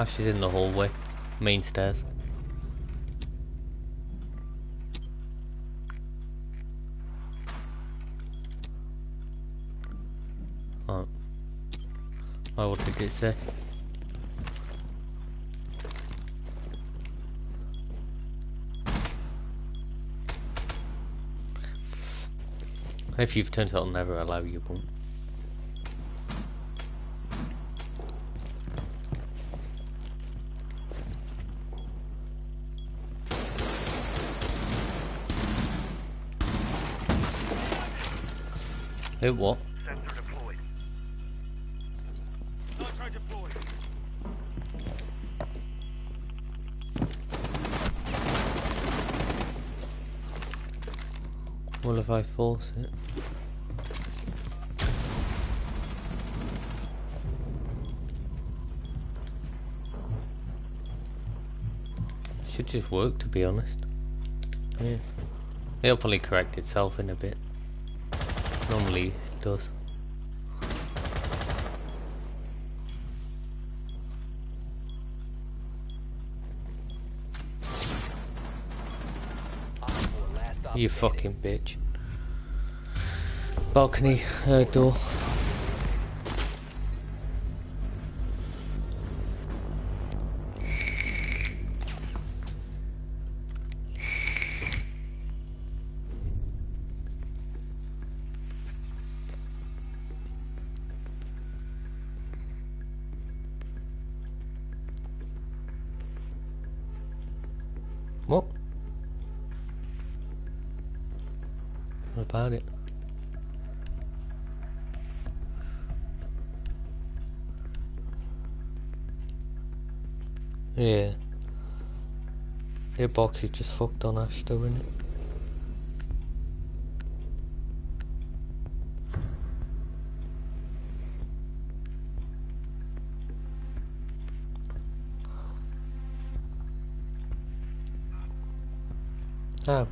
Ash is in the hallway. Main stairs. Oh. Oh, what did it say? If you've turned it on, never allow you, won't. It what? What if I force it? Should just work to be honest. Yeah. It'll probably correct itself in a bit. Normally it does. You fucking bitch. Balcony uh, door. Box is just fucked on Ash though, isn't it? Ah,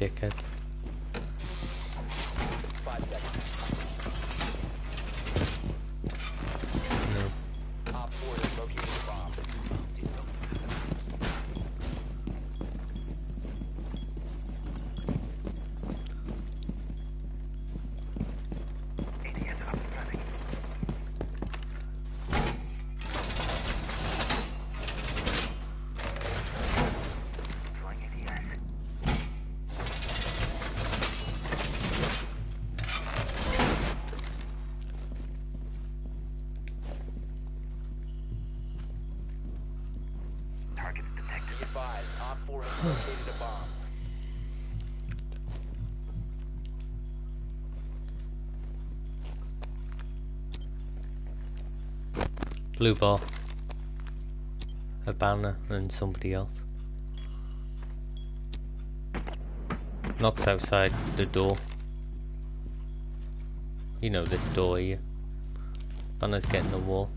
him Blue bar. A banner and somebody else. Knocks outside the door. You know this door here. Banner's getting the wall.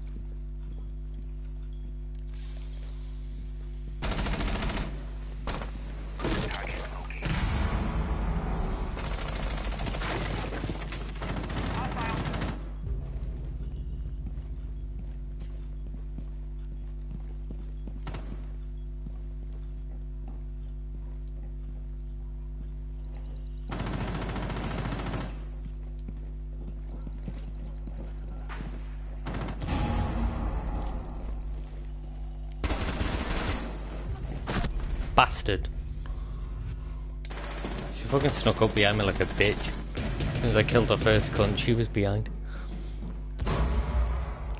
Snuck up behind me like a bitch. As soon as I killed her first cunt, she was behind.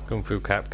Going through cap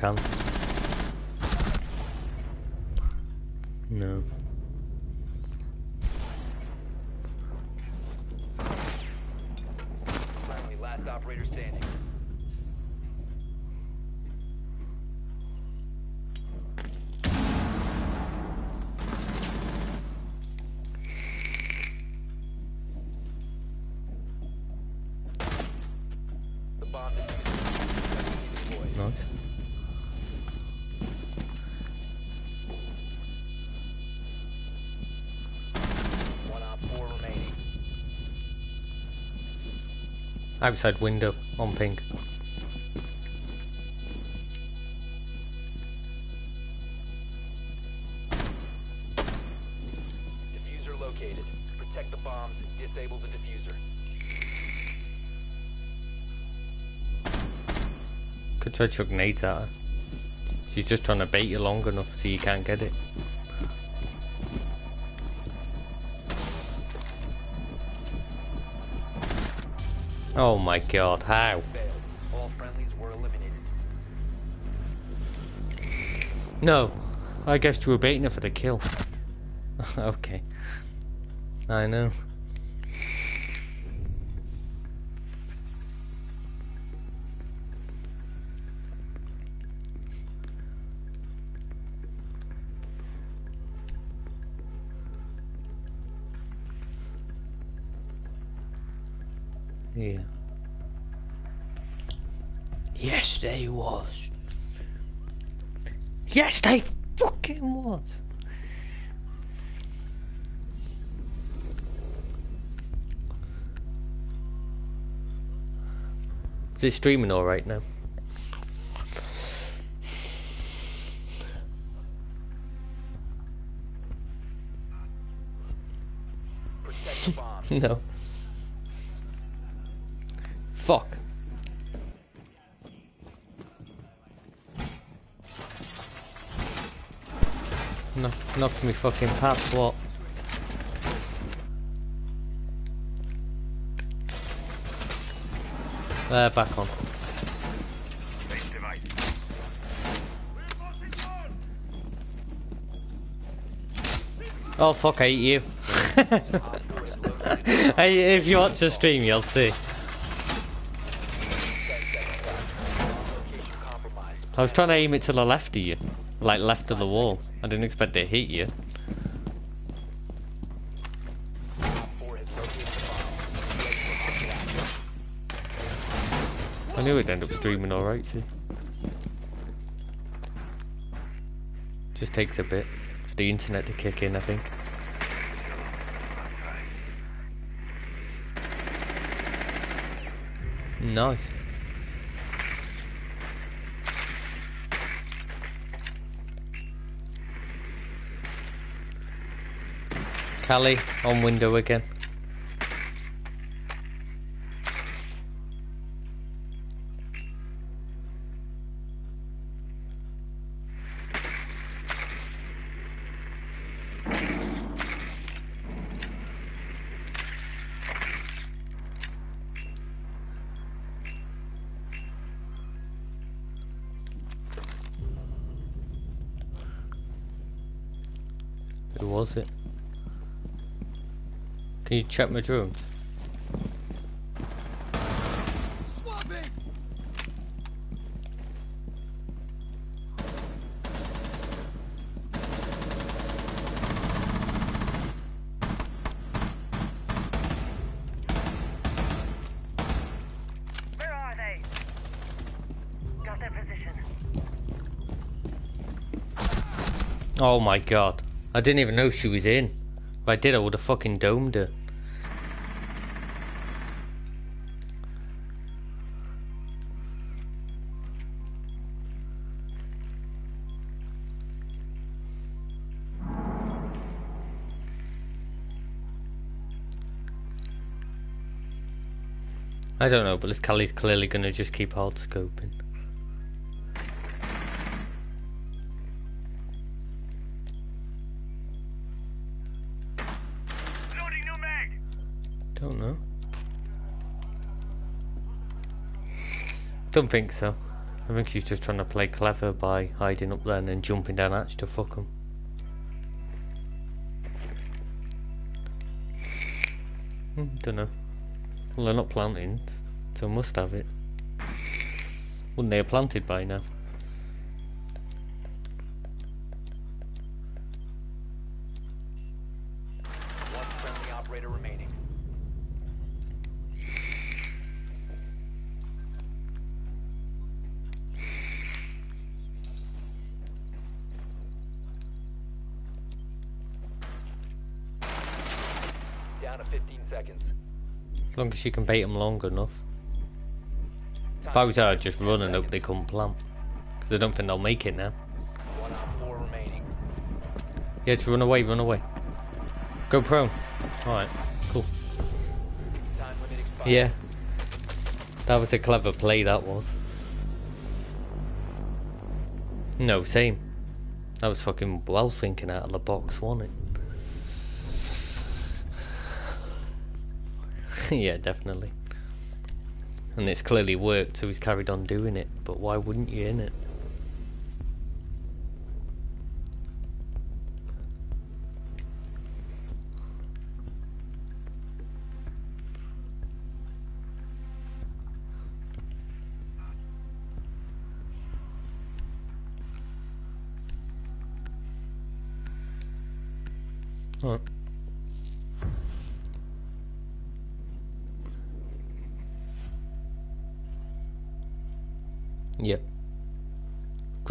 Outside window on pink. Diffuser located. Protect the bombs. Disable the diffuser. Could try to chuck nades at her. She's just trying to bait you long enough so you can't get it. Oh my god, how? No, I guess you were baiting her for the kill. okay. I know. It streaming all right now? No. Fuck. No, knocked me fucking past what? There, back on. Oh fuck, I hate you. If you watch the stream, you'll see. I was trying to aim it to the left of you. Like left of the wall. I didn't expect to hit you. Knew it'd end up streaming alright, see. Just takes a bit for the internet to kick in, I think. Nice. Kali on window again. Can you check my drones? Where are they? Got their position. Oh my god. I didn't even know she was in. If I did, I would have fucking domed her. I don't know, but this Kali's clearly gonna just keep hard scoping. Loading new mag. Don't know. Don't think so. I think she's just trying to play clever by hiding up there and then jumping down hatch to fuck 'em. Hmm, don't know. Well, they're not planting, So must have it. Wouldn't they have planted by now? As long as you can bait them long enough. If I was there, I'd just run and hope they couldn't plant. Because I don't think they'll make it now. One on four remaining. Yeah, just run away, run away. Go prone. Alright, cool. Time limit expired. Yeah. That was a clever play, that was. No, same. That was fucking well thinking out of the box, wasn't it? yeah, definitely. And it's clearly worked, so he's carried on doing it. But why wouldn't you, in Alright.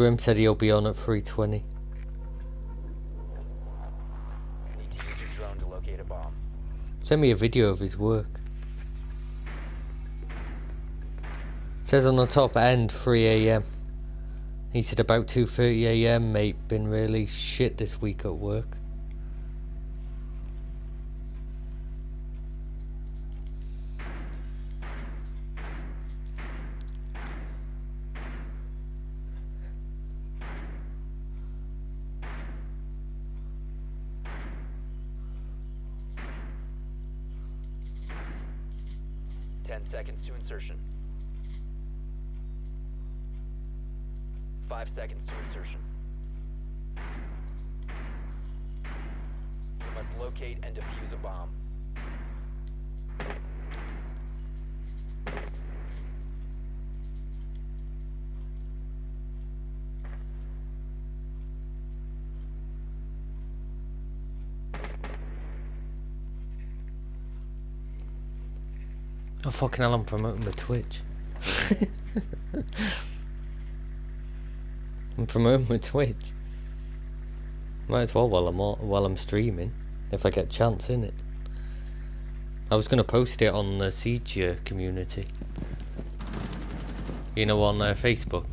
Grim said he'll be on at 320. Need to use your drone to locate a bomb. Send me a video of his work. says on the top end 3am. He said about 2.30am mate, been really shit this week at work. Fucking hell, I'm promoting the Twitch. I'm promoting my Twitch. Might as well while I'm while I'm streaming, if I get chance in it. I was gonna post it on the Siege uh, community. You know, on uh, Facebook.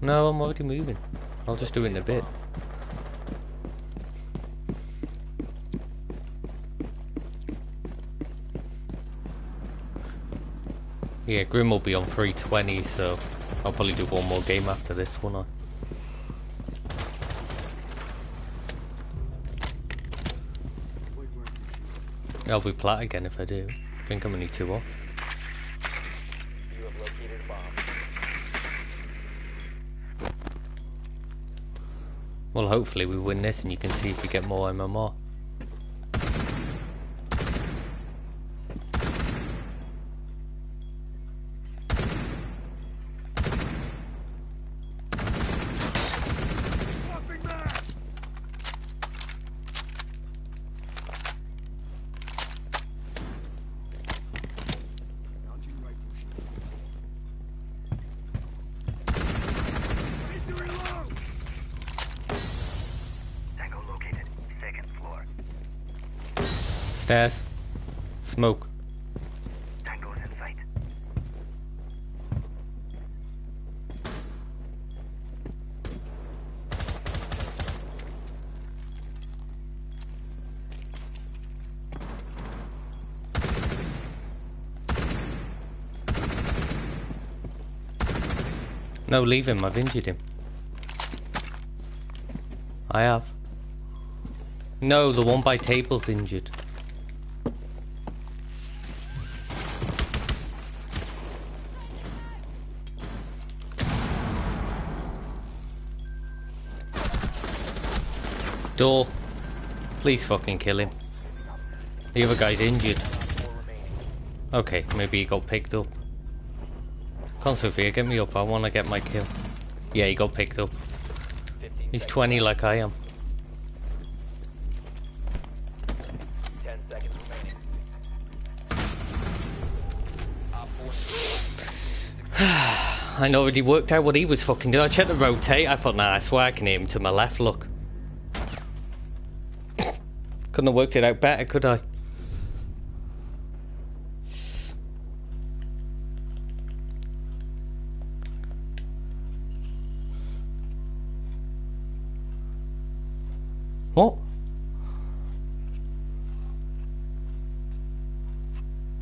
No, I'm already moving. I'll just do it in a bit. Yeah, Grim will be on 320, so I'll probably do one more game after this, won't I? I'll be plat again if I do. I think I'm only two off. Well, hopefully we win this and you can see if we get more MMR. No, leave him. I've injured him. I have. No, the one by table's injured. Door. Please fucking kill him. The other guy's injured. Op 4 remaining. Okay, maybe he got picked up. Come Sophia, get me up. I want to get my kill. Yeah, he got picked up. He's 20 like I am. 10 seconds remaining. Op 4 I already worked out what he was fucking doing. I checked the rotate. I thought, nah, I swear I can aim him to my left. Look. Couldn't have worked it out better, could I? What?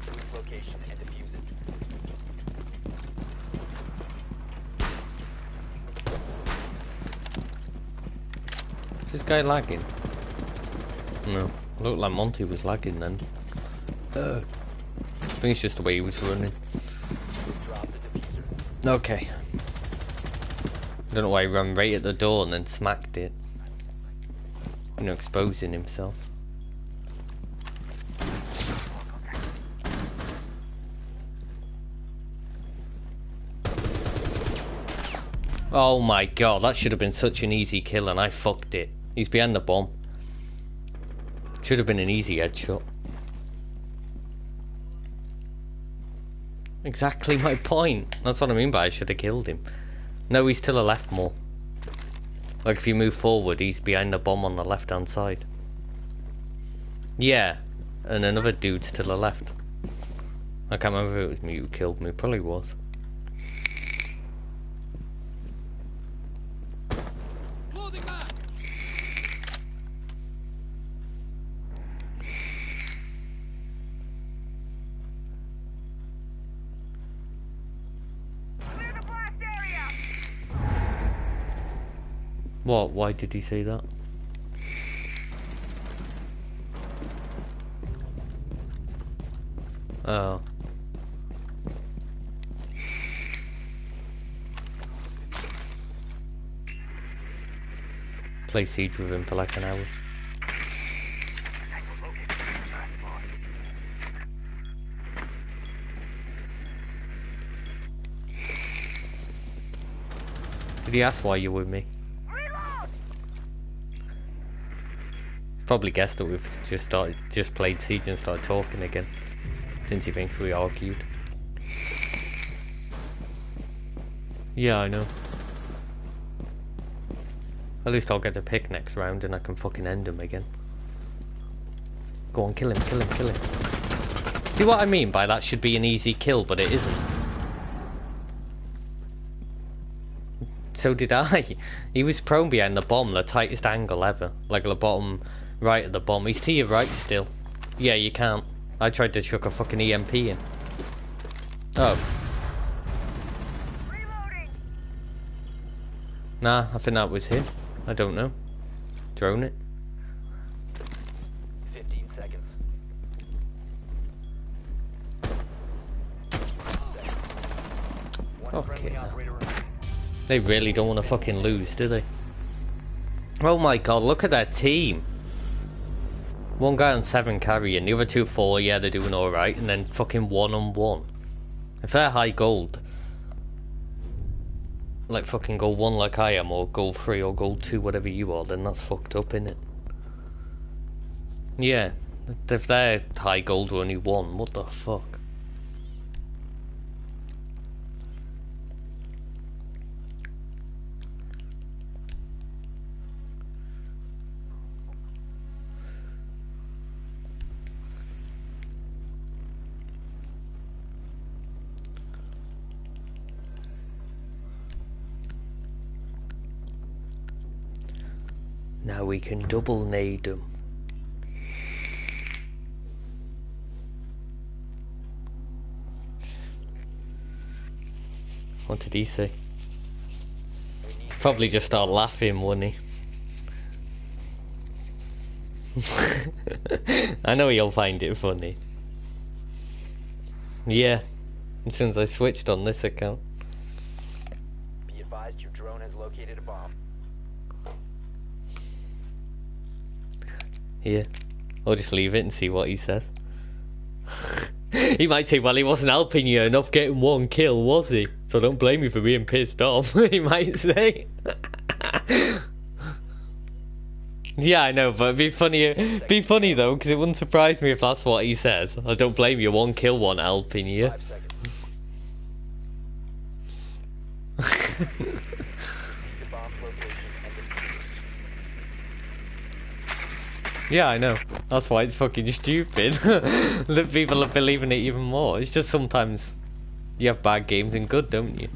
to its location and defuse it. Is this guy lagging? No. Looked like Monty was lagging then. Uh, think it's just the way he was running. Okay. I don't know why he ran right at the door and then smacked it. You know, exposing himself. Oh my god, that should have been such an easy kill and I fucked it. He's behind the bomb. Should have been an easy headshot. Exactly my point. That's what I mean by I should have killed him. No, he's still a left more. Like if you move forward, he's behind the bomb on the left hand side. Yeah, and another dude's to the left. I can't remember if it was me who killed me. Probably was. What? Why did he say that? Oh. Play Siege with him for like an hour. Did he ask why you're with me? Reload! He's probably guessed that we've just started, just played Siege and started talking again. Since he thinks we argued. Yeah, I know. At least I'll get to pick next round and I can fucking end him again. Go on, kill him, kill him, kill him. See what I mean by that should be an easy kill, but it isn't. So did I. He was prone behind the bomb, the tightest angle ever. Like the bottom right at the bomb. He's to your right still. Yeah, you can't. I tried to chuck a fucking EMP in. Oh. Reloading! Nah, I think that was him. I don't know. Drone it. 15 seconds. Okay, friendly now. operator remaining. They really don't want to fucking lose, do they? Oh my god, look at that team. One guy on seven carrying, the other two four, yeah, they're doing alright, and then fucking one on one. If they're high gold, like fucking gold one like I am, or gold three, or gold two, whatever you are, then that's fucked up, innit? Yeah, if they're high gold only one, what the fuck? Now we can double nade them. What did he say? Probably just start laughing, wouldn't he? I know he'll find it funny. Yeah, as soon as I switched on this account. Be advised your drone has located a bomb. Yeah. I'll just leave it and see what he says. he might say, well, he wasn't helping you enough getting one kill, was he? So don't blame me for being pissed off, he might say. yeah, I know, but it'd be funny, be funny though, because it wouldn't surprise me if that's what he says. I don't blame you, one kill, one helping you. Five seconds. Proceed to bomb's location and defuse it. Yeah, I know. That's why it's fucking stupid. that people are believing it even more. It's just sometimes you have bad games and good, don't you?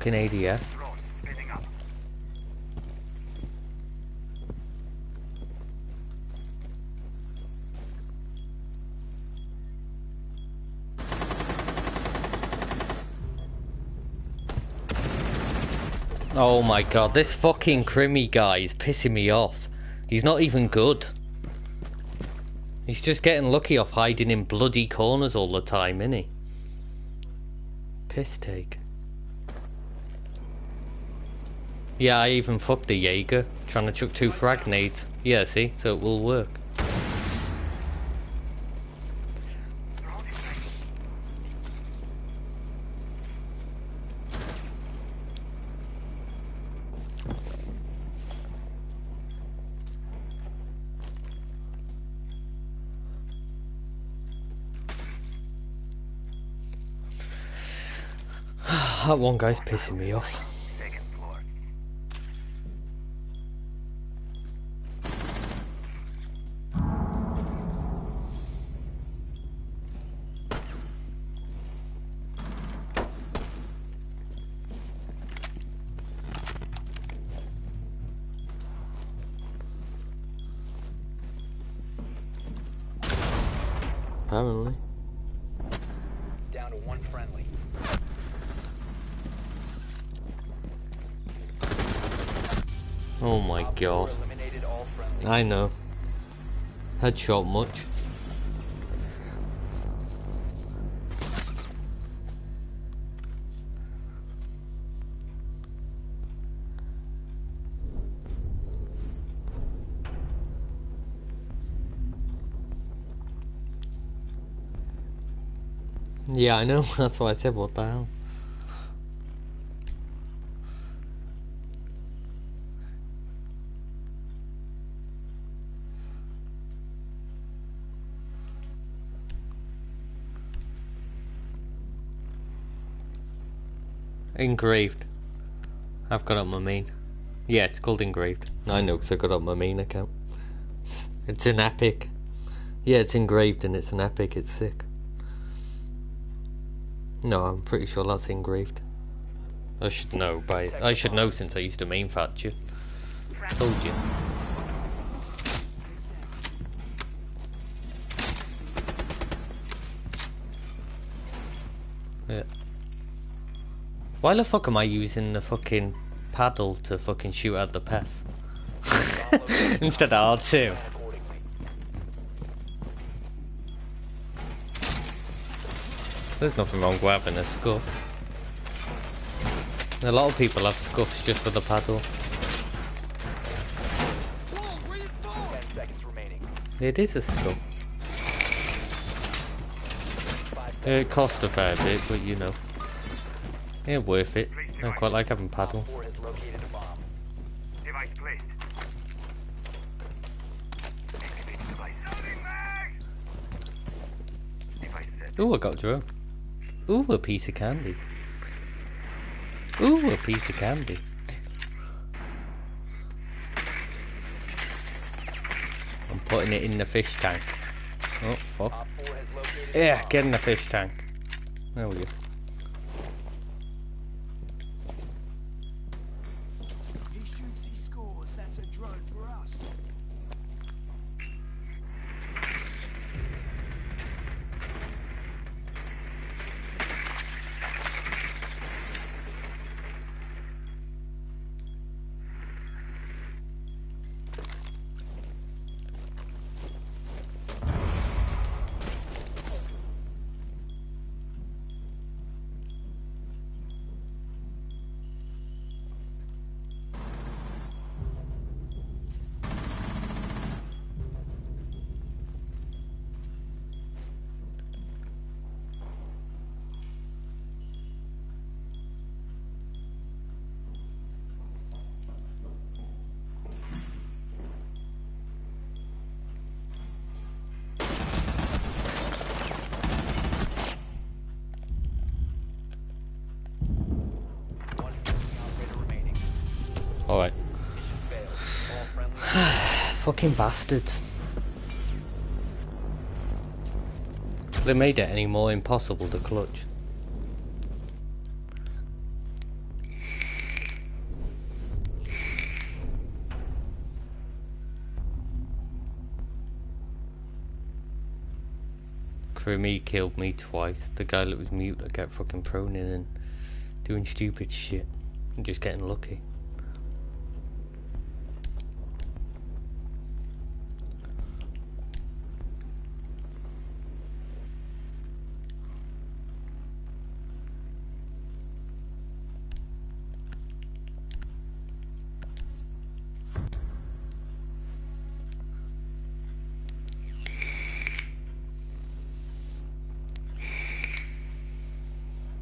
Fucking. Oh my god, this fucking Crimmy guy is pissing me off. He's not even good. He's just getting lucky off hiding in bloody corners all the time, innit? he? Piss take. Yeah, I even fucked a Jaeger, trying to chuck two frag nades. Yeah, see? So it will work. That one guy's pissing me off. I know. Headshot much. Yeah, I know. That's why I said, what the hell? Engraved. I've got on my main. Yeah, it's called engraved. I know because I got on my main account. It's, it's an epic. Yeah, it's engraved and it's an epic. It's sick. No, I'm pretty sure that's engraved. I should know by. I should know since I used to main fat you. Told you. Yeah. Why the fuck am I using the fucking paddle to fucking shoot at the pest? Instead of R2. There's nothing wrong with having a scuff. A lot of people have scuffs just for the paddle. It is a scuff. It costs a fair bit, but you know. Yeah, worth it. I quite like having paddles. A. Ooh, I got drone. Ooh, a piece of candy. Ooh, a piece of candy. I'm putting it in the fish tank. Oh, fuck. Op 4 has located a Yeah, get in the fish tank. There we go. Fucking bastards. They made it any more impossible to clutch. Me, killed me twice. The guy that was mute that kept fucking proning and doing stupid shit. And just getting lucky.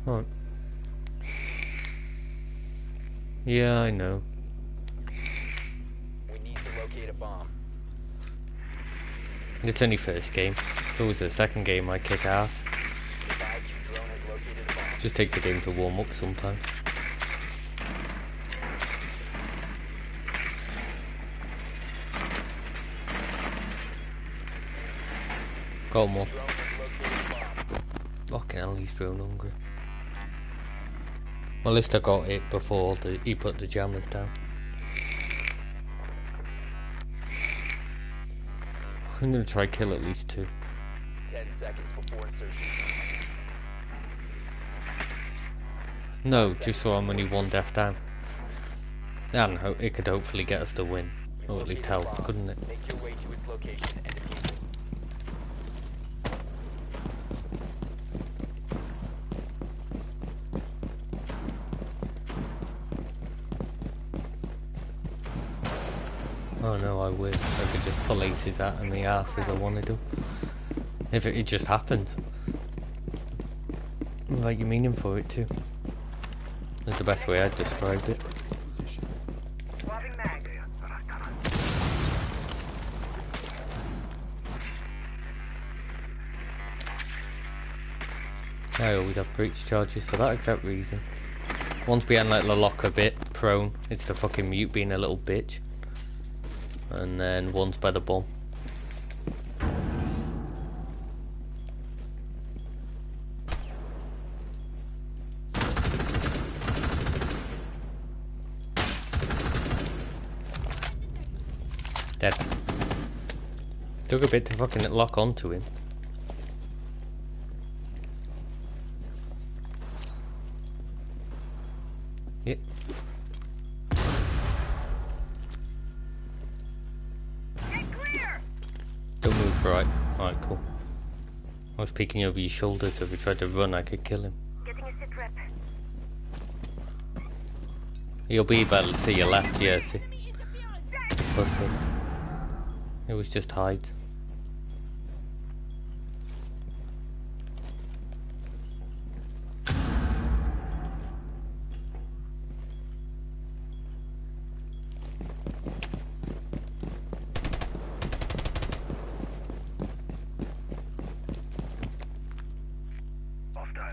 Right. Yeah, I know. We need to locate a bomb. It's only first game. It's always the second game I kick ass. Advise your drone has located a bomb. Just takes a game to warm up sometimes. Got more. Drone has located a bomb. Fucking hell, he's thrown hungry. Well, at least I got it before the, he put the jammers down. I'm gonna try kill at least two. Ten seconds before insertion. No, just so I'm only one death down. I it could hopefully get us to win. Or at least help, couldn't it? Aces out of my ass as I wanted to. If it, it just happened. Like you're meaning for it too. That's the best way I'd described it. I always have breach charges for that exact reason. One's behind like the locker bit, prone. It's the fucking mute being a little bitch. And then one's by the bomb. Dead. A bit to fucking lock onto him. Yep. Don't move right. Alright, cool. I was peeking over your shoulder, so if he tried to run, I could kill him. He'll be better to your left, yeah, see. Pussy. Uh, it was just hide.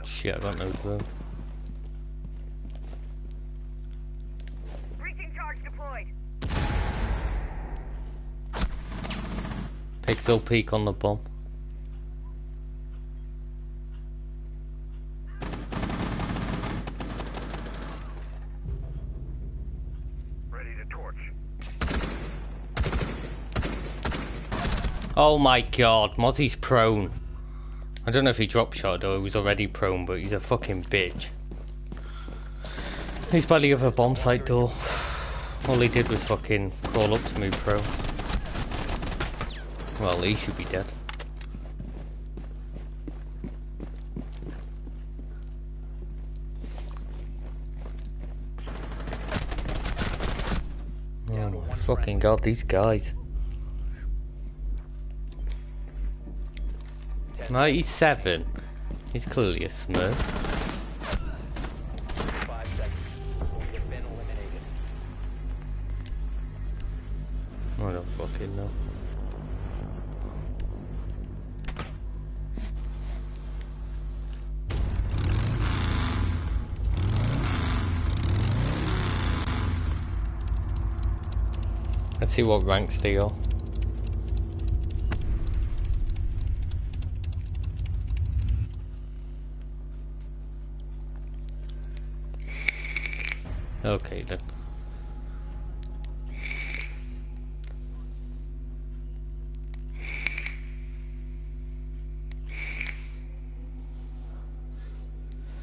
Shit, I don't know bro. Breaching charge deployed. Pixel peek on the bomb. Ready to torch. Oh my god, Mozzie's prone. I don't know if he drop shot or he was already prone, but he's a fucking bitch. He's by the other bomb site door. All he did was fucking crawl up to me prone. Well, he should be dead. Oh my fucking god, these guys. 97. He's clearly a smurf. See what ranks they are. Okay then.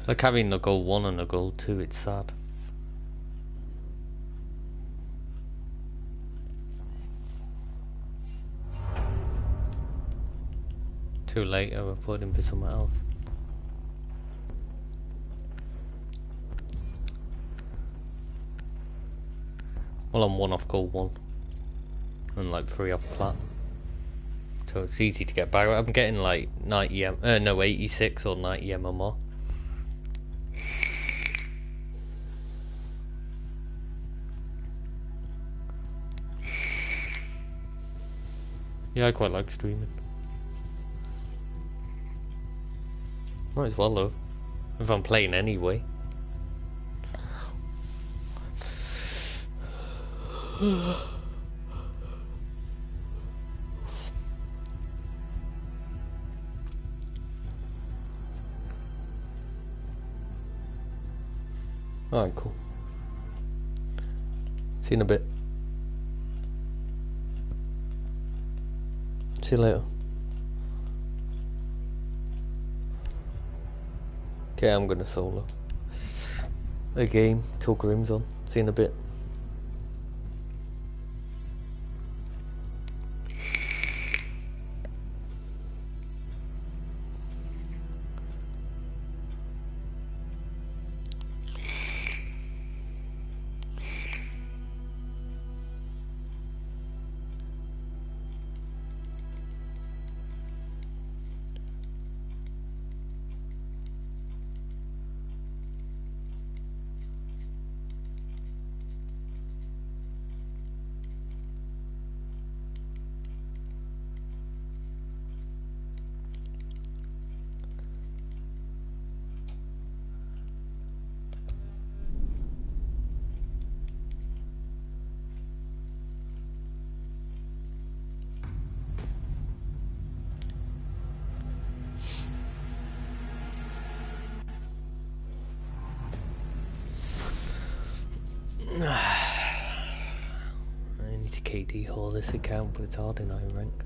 Like having a gold one and a gold two, it's sad. Too late, I report him for someone else. Well, I'm one off gold one. And like three off plat. So it's easy to get back. I'm getting like 90 M, uh, no, 86 or 90 MMR. Yeah, I quite like streaming. Might as well though. If I'm playing anyway. Alright, cool. See you in a bit. See you later. Okay, I'm gonna solo. A game till Grim's on. See you in a bit. In high rank.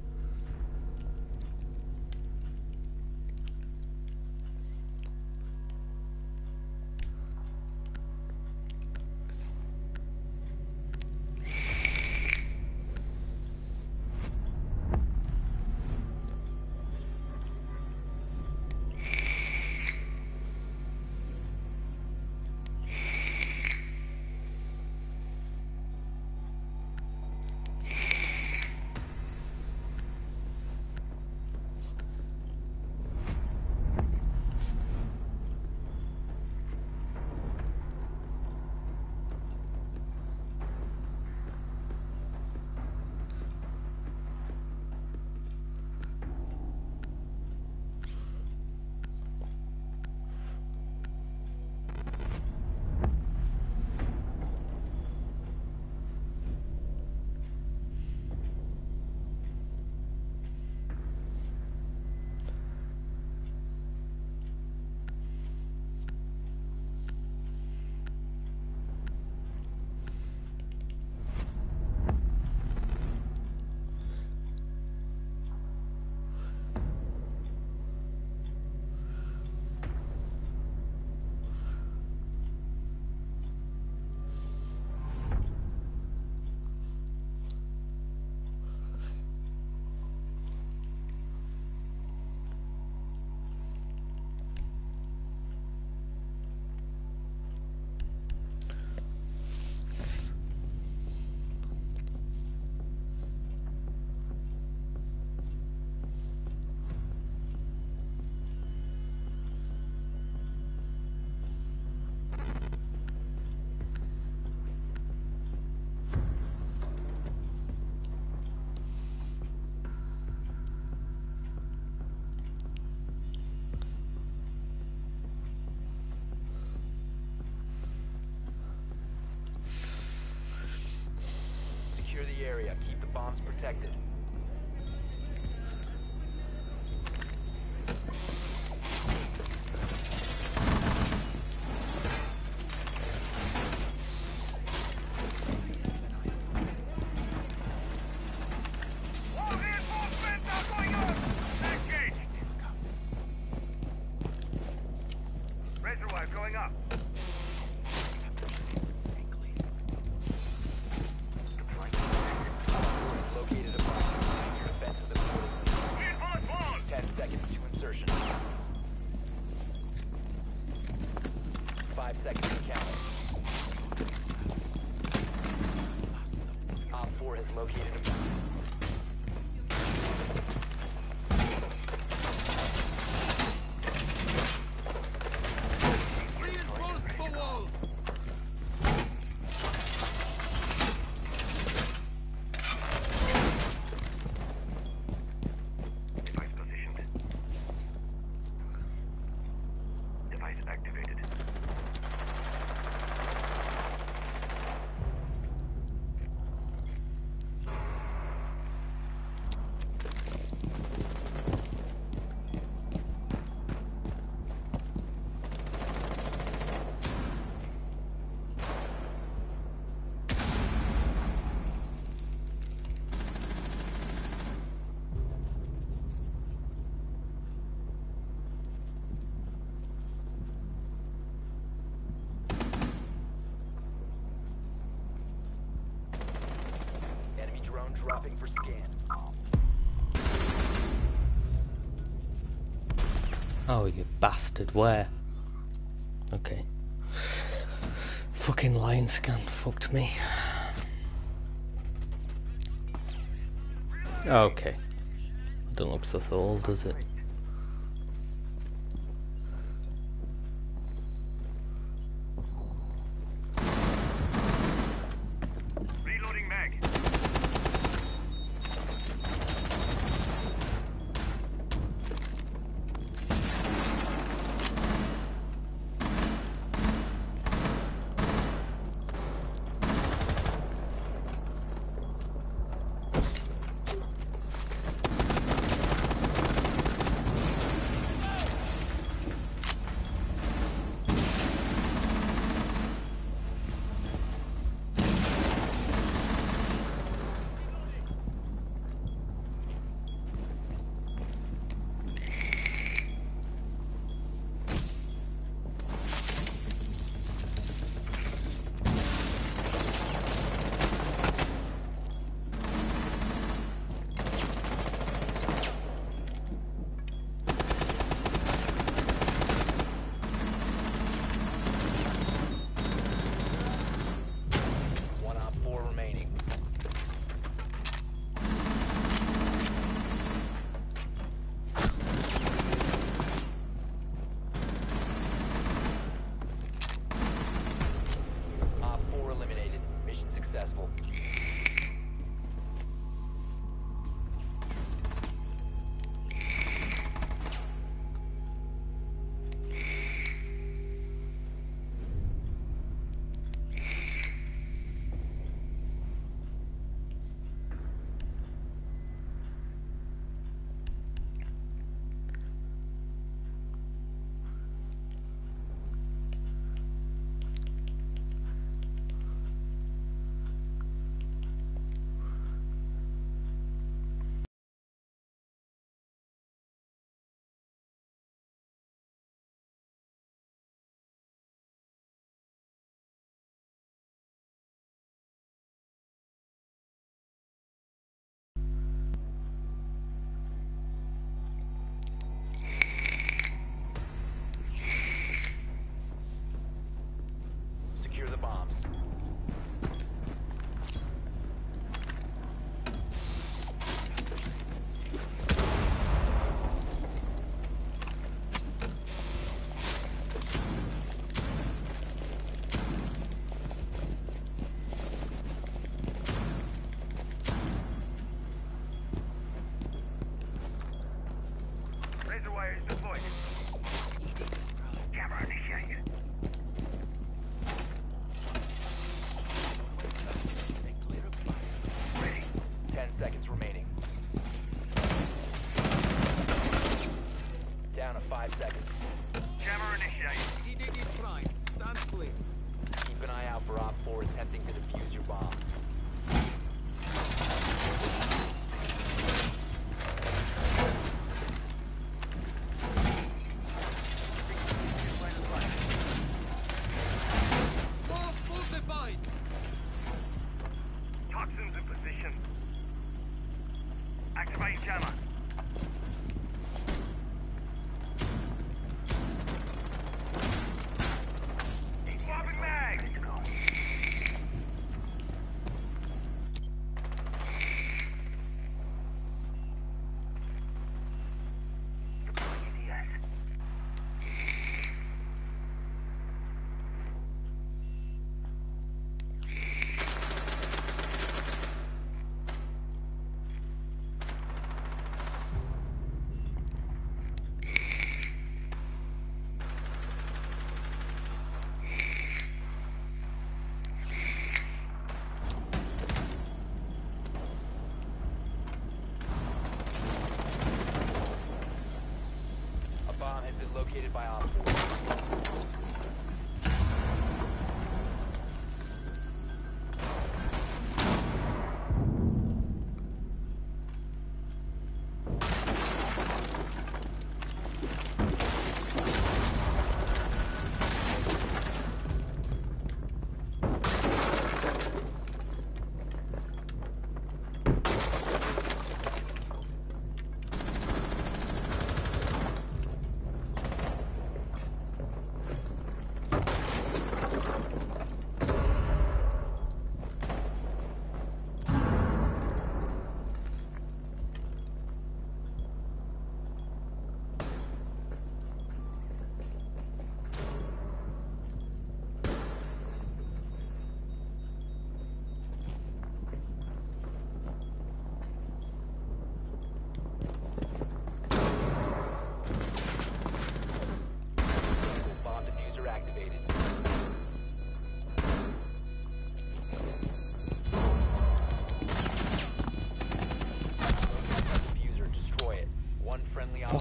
detected. Oh, you bastard, where? Okay. Fucking lion scan fucked me. Okay. Don't look so old, does it?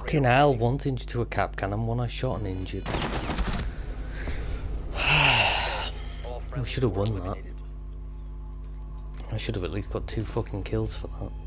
Fucking hell, one's injured to a Kapkan and one I shot and injured. we should have won that. I should have at least got two fucking kills for that.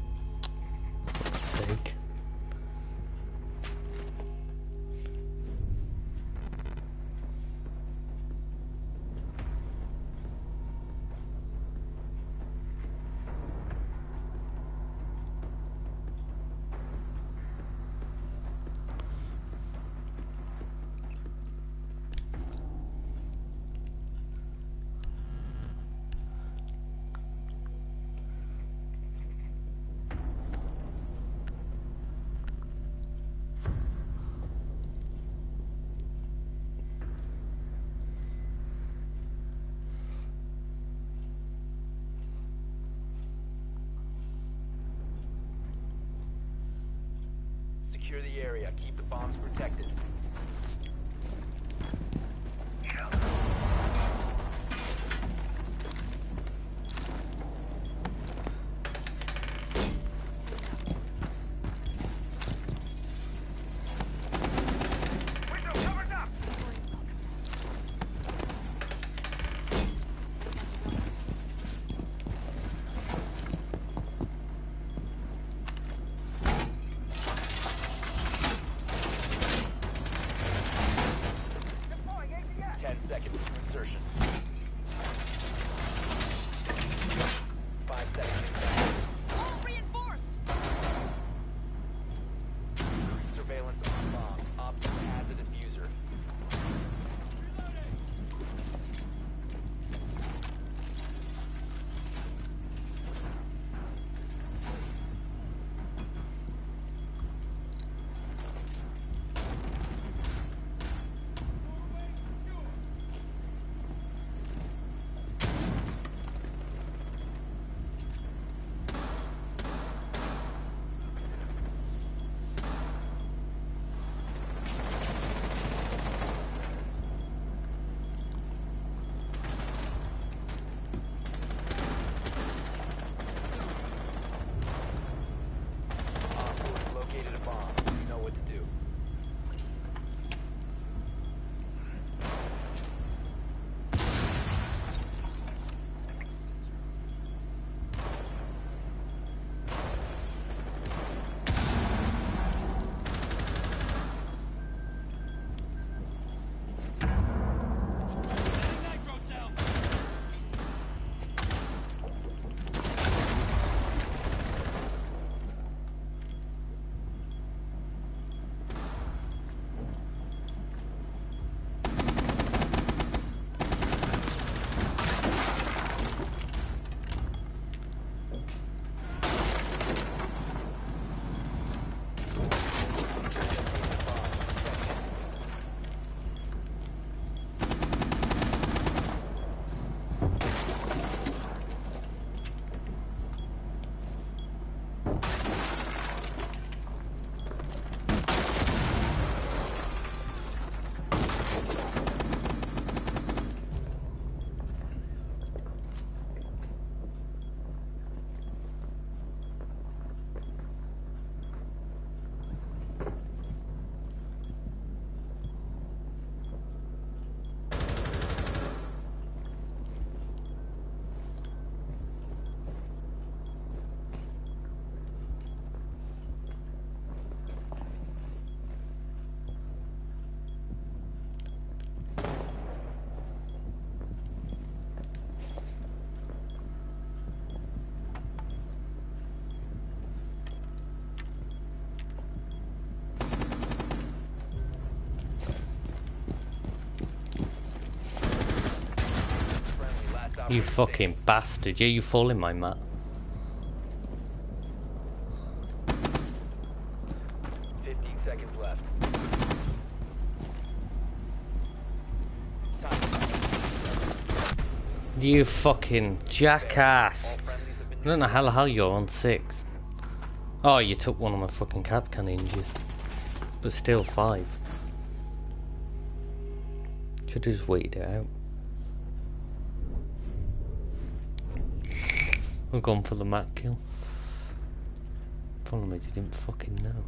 You fucking bastard. Yeah, you fall in my mat. Fifteen seconds left. You fucking jackass. All friendlies have been I don't know how the hell you're on six. Oh, you took one of my fucking Kapkan hinges. But still five. Should have just waited it out. We're gone for the mat kill. Problem is, he didn't fucking know.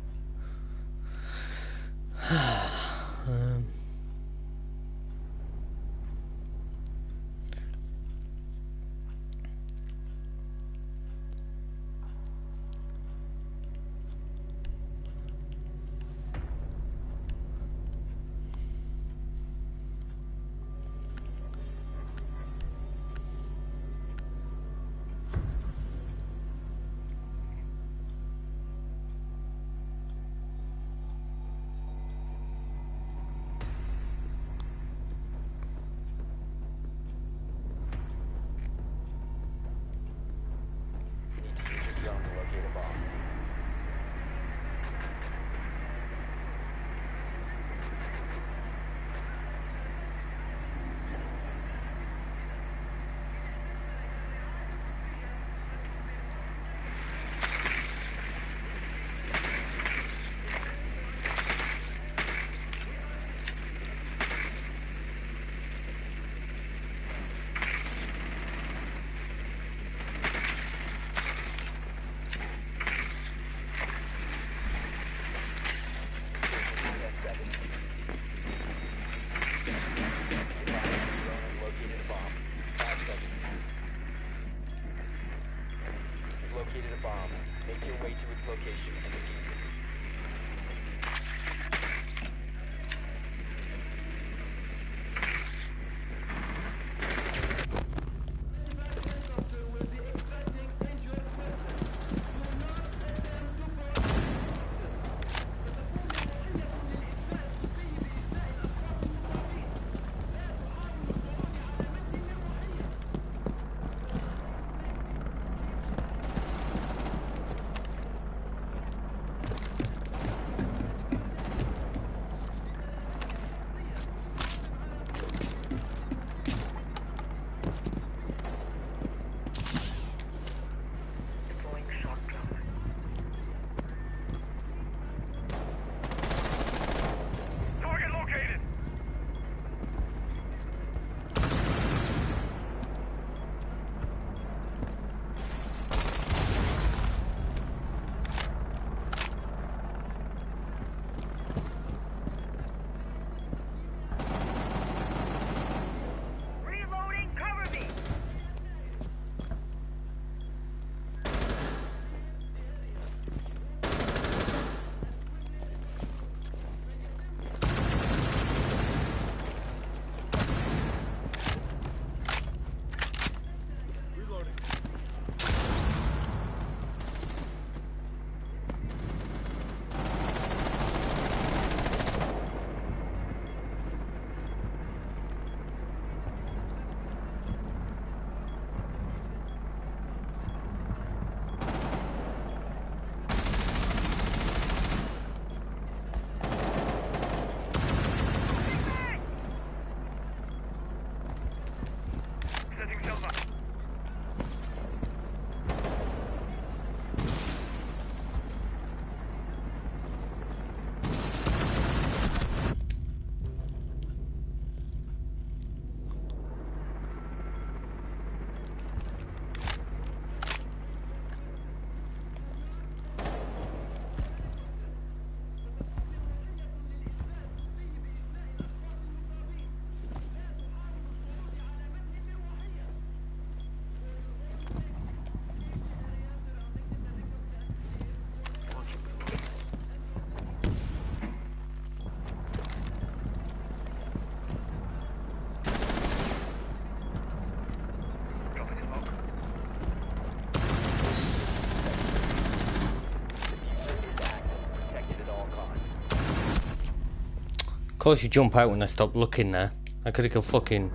Course you jump out when I stop looking there. I could have killed fucking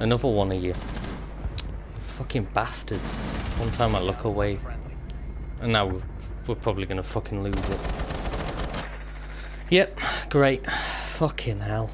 another one of you. Fucking bastards. One time I look away, and now we're, we're probably gonna fucking lose it. Yep, great. Fucking hell.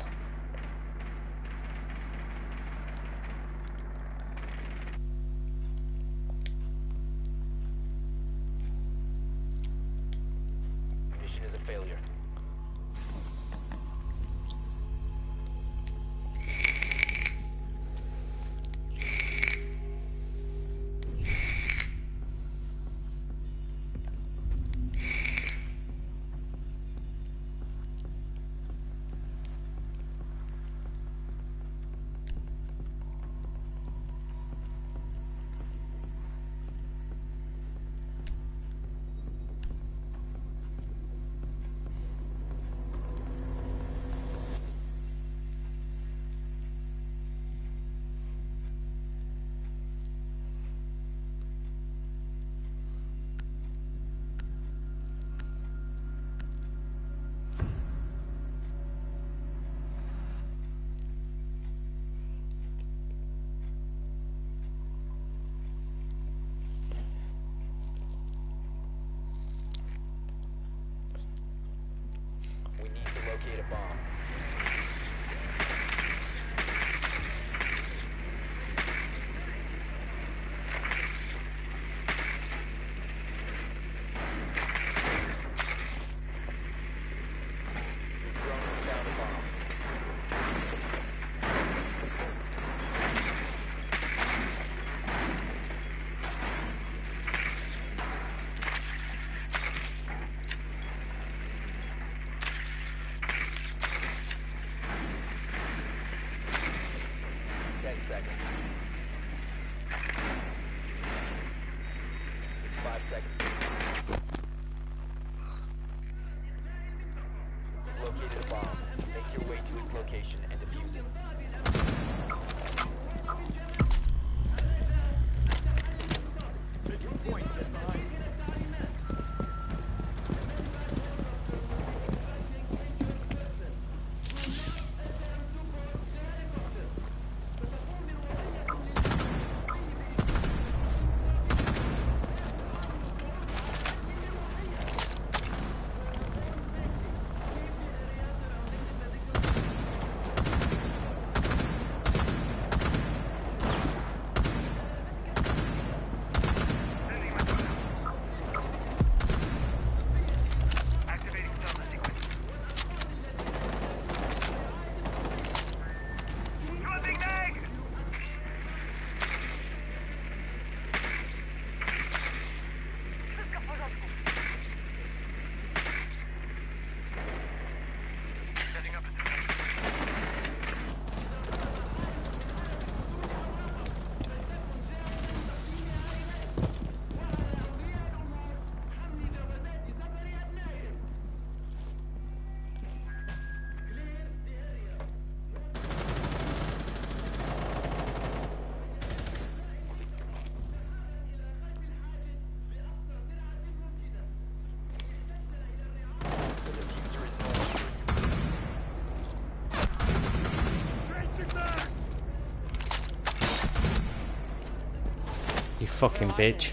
Fucking bitch.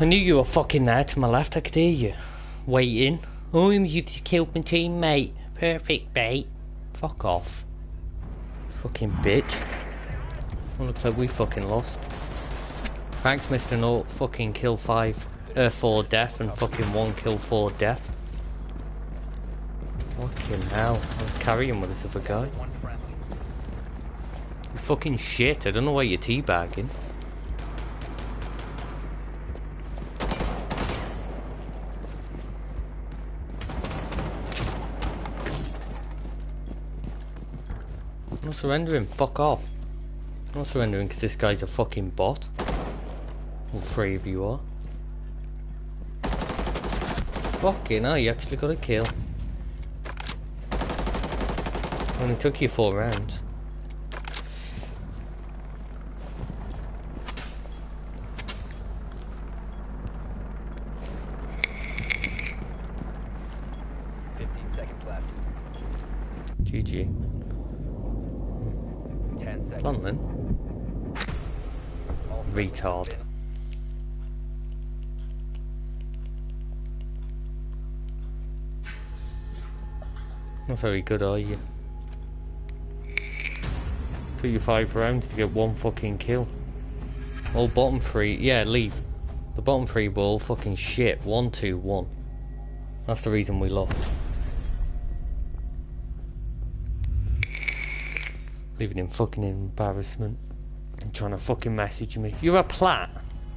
I knew you were fucking there to my left, I could hear you. Waiting. Oh, you killed my teammate. Perfect bait. Fuck off. Fucking bitch. Well, looks like we fucking lost. Thanks, Mr. Note. Fucking kill five. Uh, four death and fucking one kill, four death. Fucking hell. I was carrying with this other guy. You fucking shit. I don't know why you're teabagging. Surrendering. Fuck off. I'm not surrendering because this guy's a fucking bot. All three of you are. Fucking hell, you actually got a kill. Only took you four rounds. Fifteen seconds left. GG. Ten seconds. Bluntman. Retard. Not very good, are you? Took you five rounds to get one fucking kill. All bottom three, yeah, leave. The bottom three were all fucking shit. One, two, one. That's the reason we lost. Leaving in fucking embarrassment. Trying to fucking message me. You're a plat.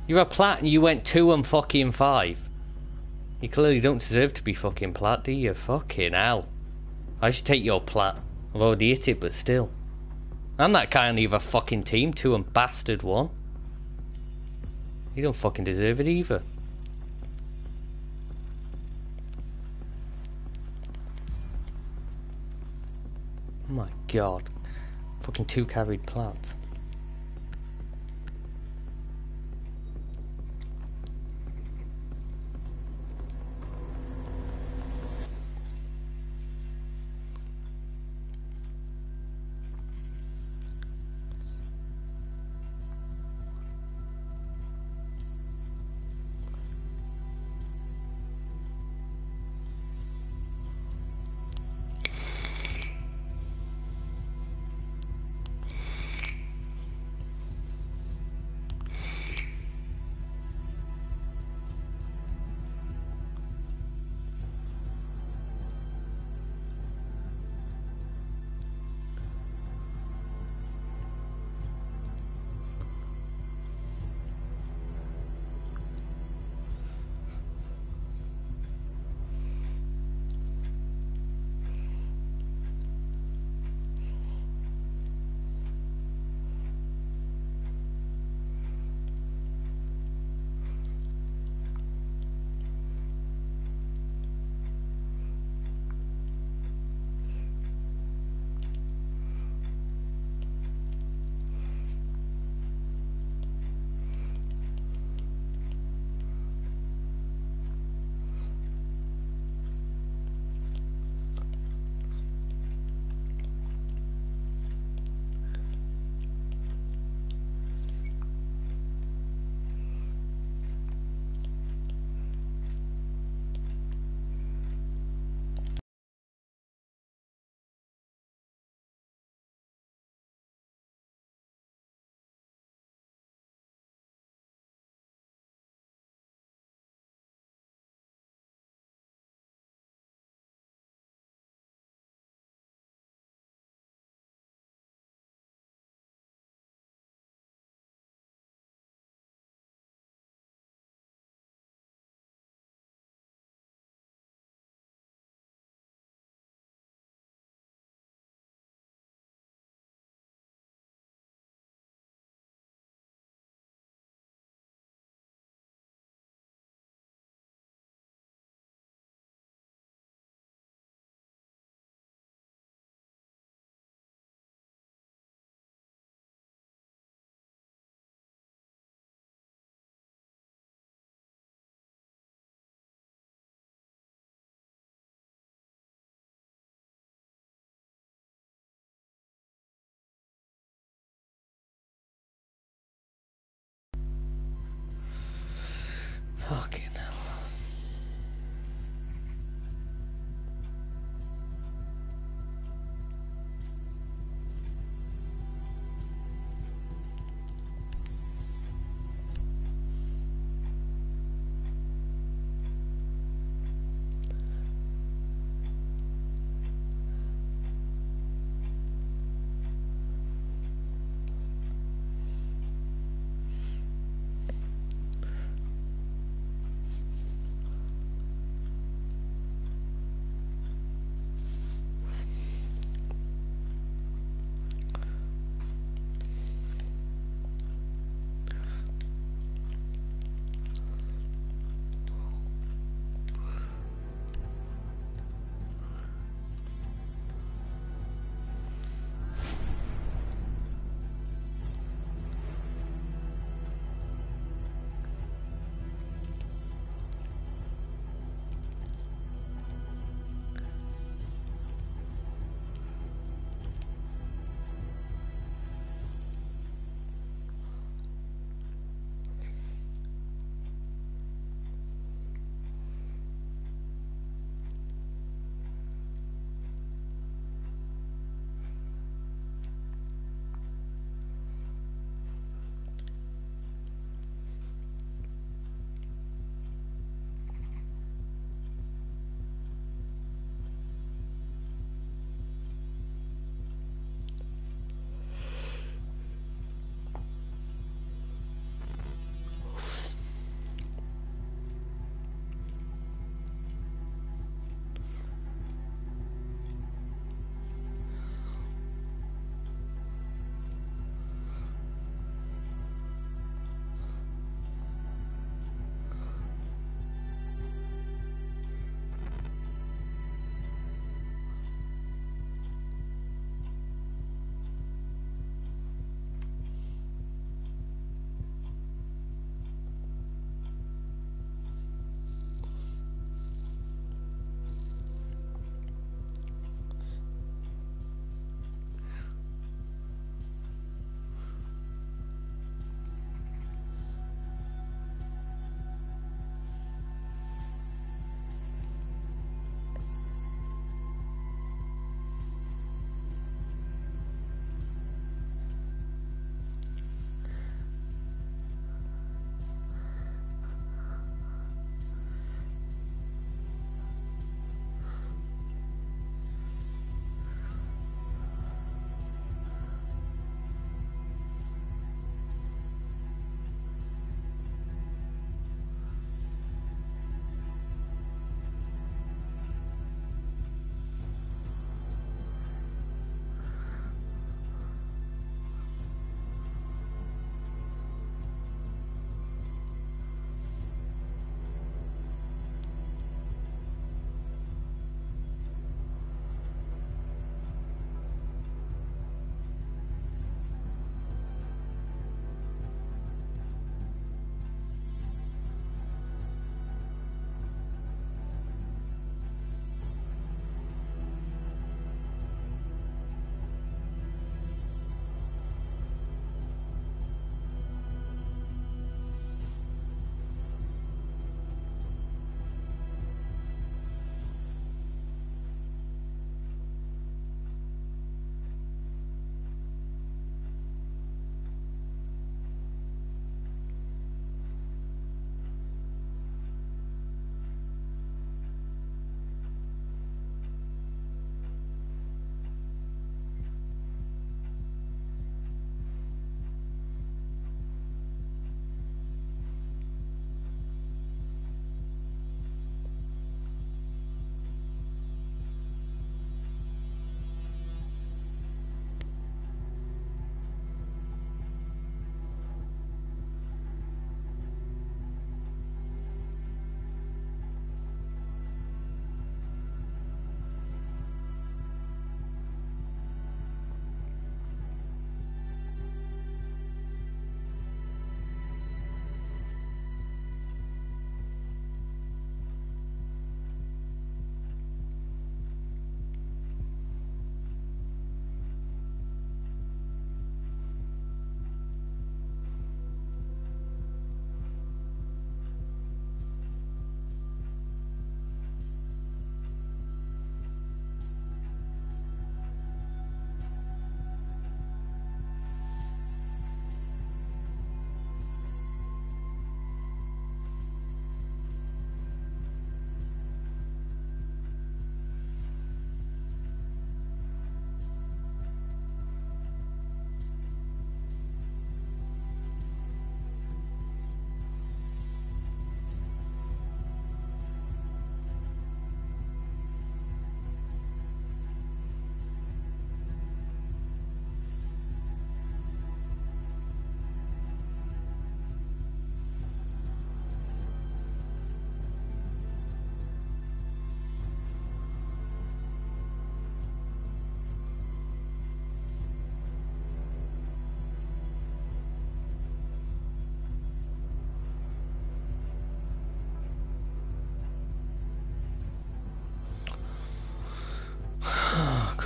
You're a plat and you went two and fucking five. You clearly don't deserve to be fucking plat, do you? Fucking hell. I should take your plat. I've already hit it, but still. I'm that kind of a fucking team, two and bastard one. You don't fucking deserve it either. Oh my god. Fucking two carried plants.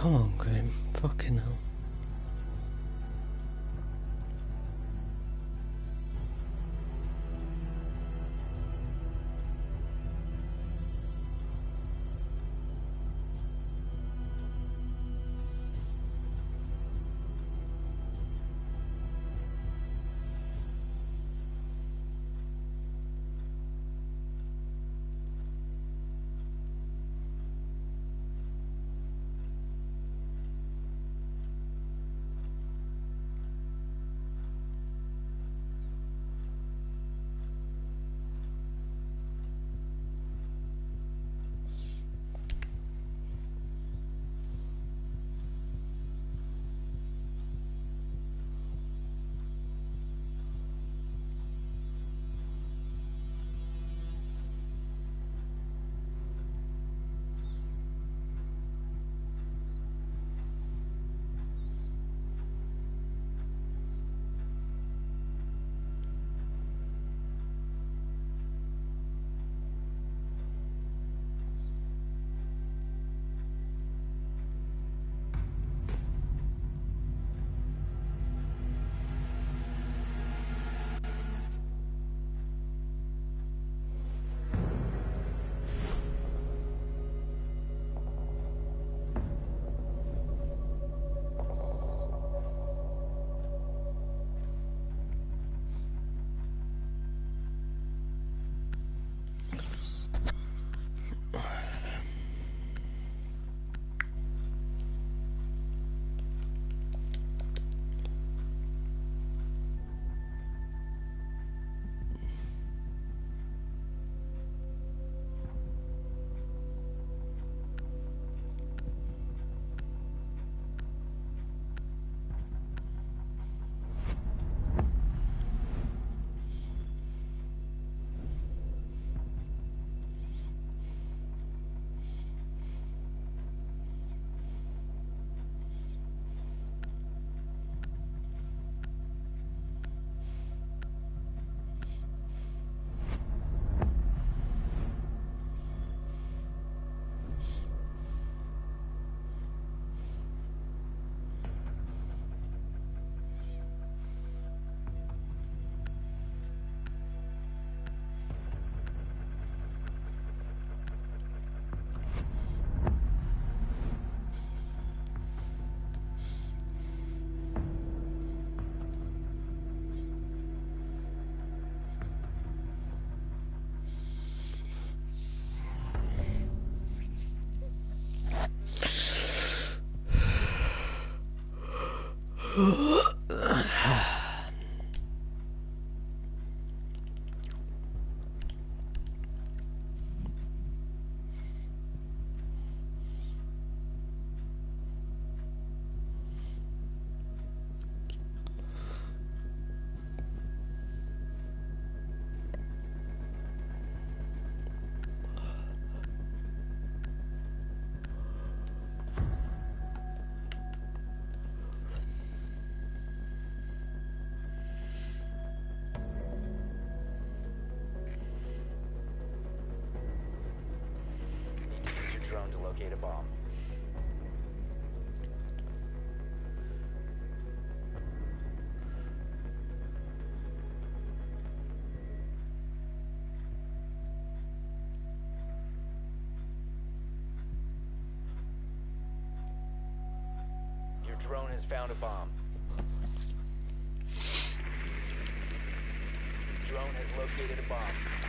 Come on, Grim. Fucking hell. Huh? Drone has found a bomb. Drone has located a bomb.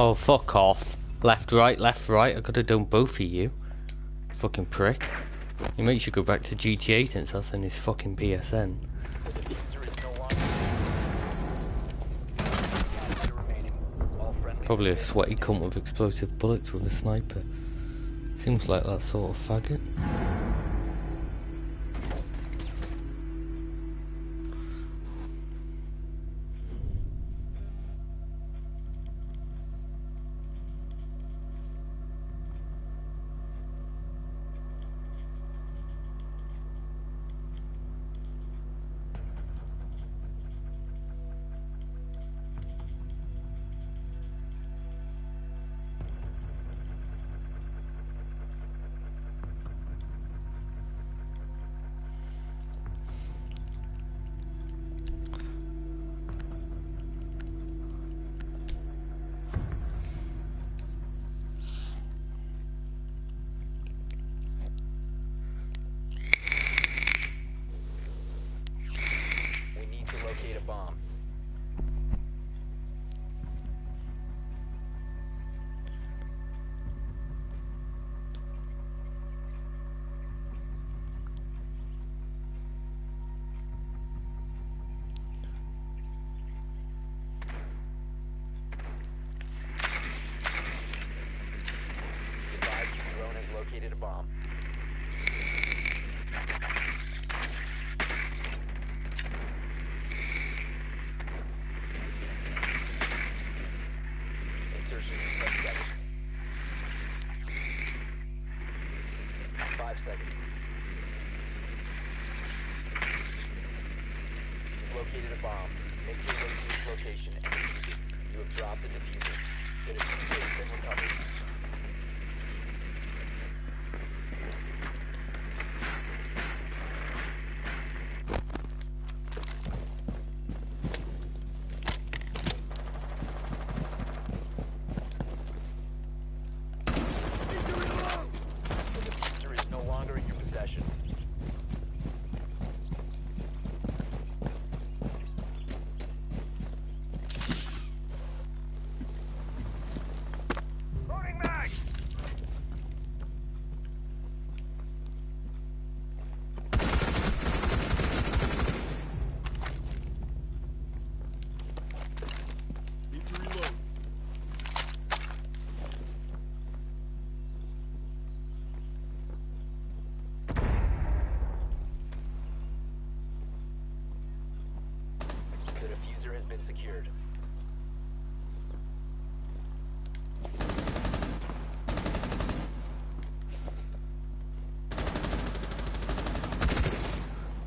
Oh, fuck off. Left, right, left, right. I could have done both of you. Fucking prick. He makes you go back to GTA since that's in his fucking PSN. Probably a sweaty cunt with explosive bullets with a sniper. Seems like that sort of faggot.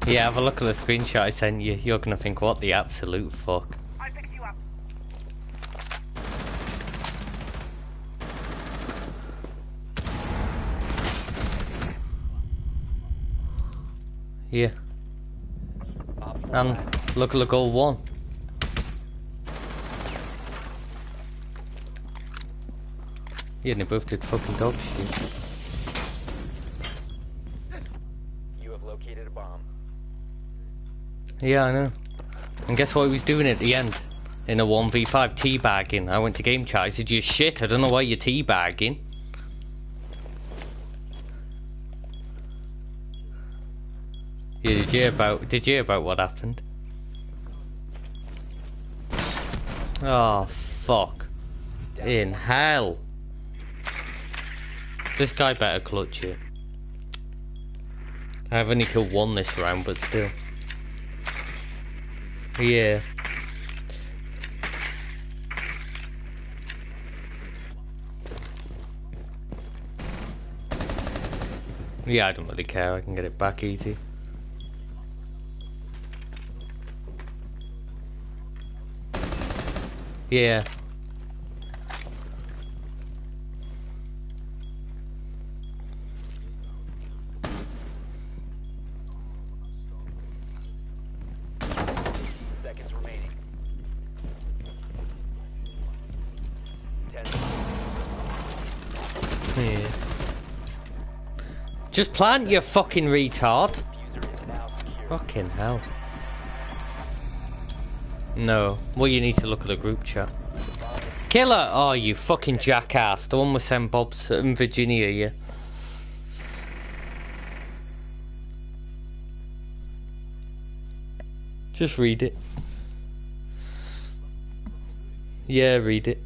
Yeah, have a look at the screenshot I sent you. You're gonna think, what the absolute fuck? I picked you up. Yeah. And look at the goal one. Yeah, and they both did fucking dog shit. You have located a bomb. Yeah, I know. And guess what he was doing at the end? In a 1v5 teabagging. I went to game chat. I said, you shit, I don't know why you're teabagging. Yeah, did you hear about, did you hear about what happened? Oh, fuck. In hell. This guy better clutch it. I've only killed one this round, but still. Yeah. Yeah, I don't really care. I can get it back easy. Yeah. Just plant, you fucking retard. Fucking hell. No. Well, you need to look at the group chat. Killer! Oh, you fucking jackass. The one with St. Bob's in Virginia, yeah. Just read it. Yeah, read it.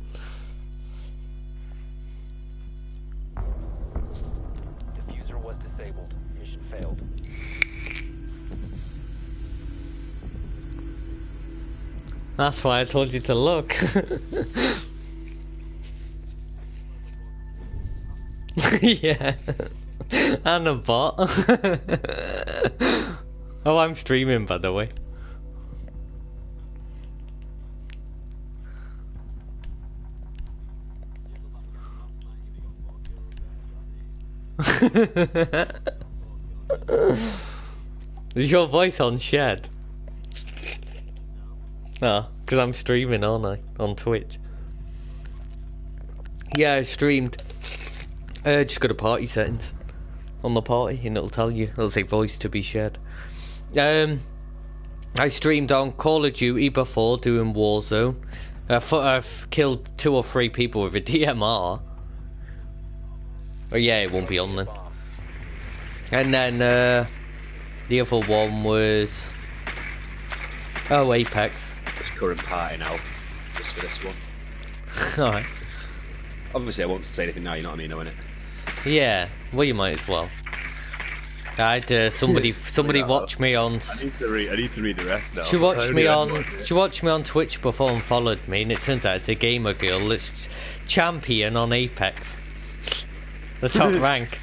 That's why I told you to look. yeah. And a bot. oh, I'm streaming, by the way. Is your voice on shed? No, because I'm streaming, aren't I? On Twitch. Yeah, I streamed. Uh, just go to party settings on the party, and it'll tell you. It'll say voice to be shared. Um, I streamed on Call of Duty before doing Warzone. I thought I've killed two or three people with a DMR. Oh yeah, it won't be on then. And then uh, the other one was oh Apex. This current party now, just for this one. All right. Obviously, I won't say anything now. You know what I mean, knowing it. Yeah, well, you might as well. I had uh, somebody somebody Yeah. watch me on. I need to read. I need to read the rest now. She watched me on. She watched me on Twitch before and followed me, and it turns out it's a gamer girl that's champion on Apex, the top rank.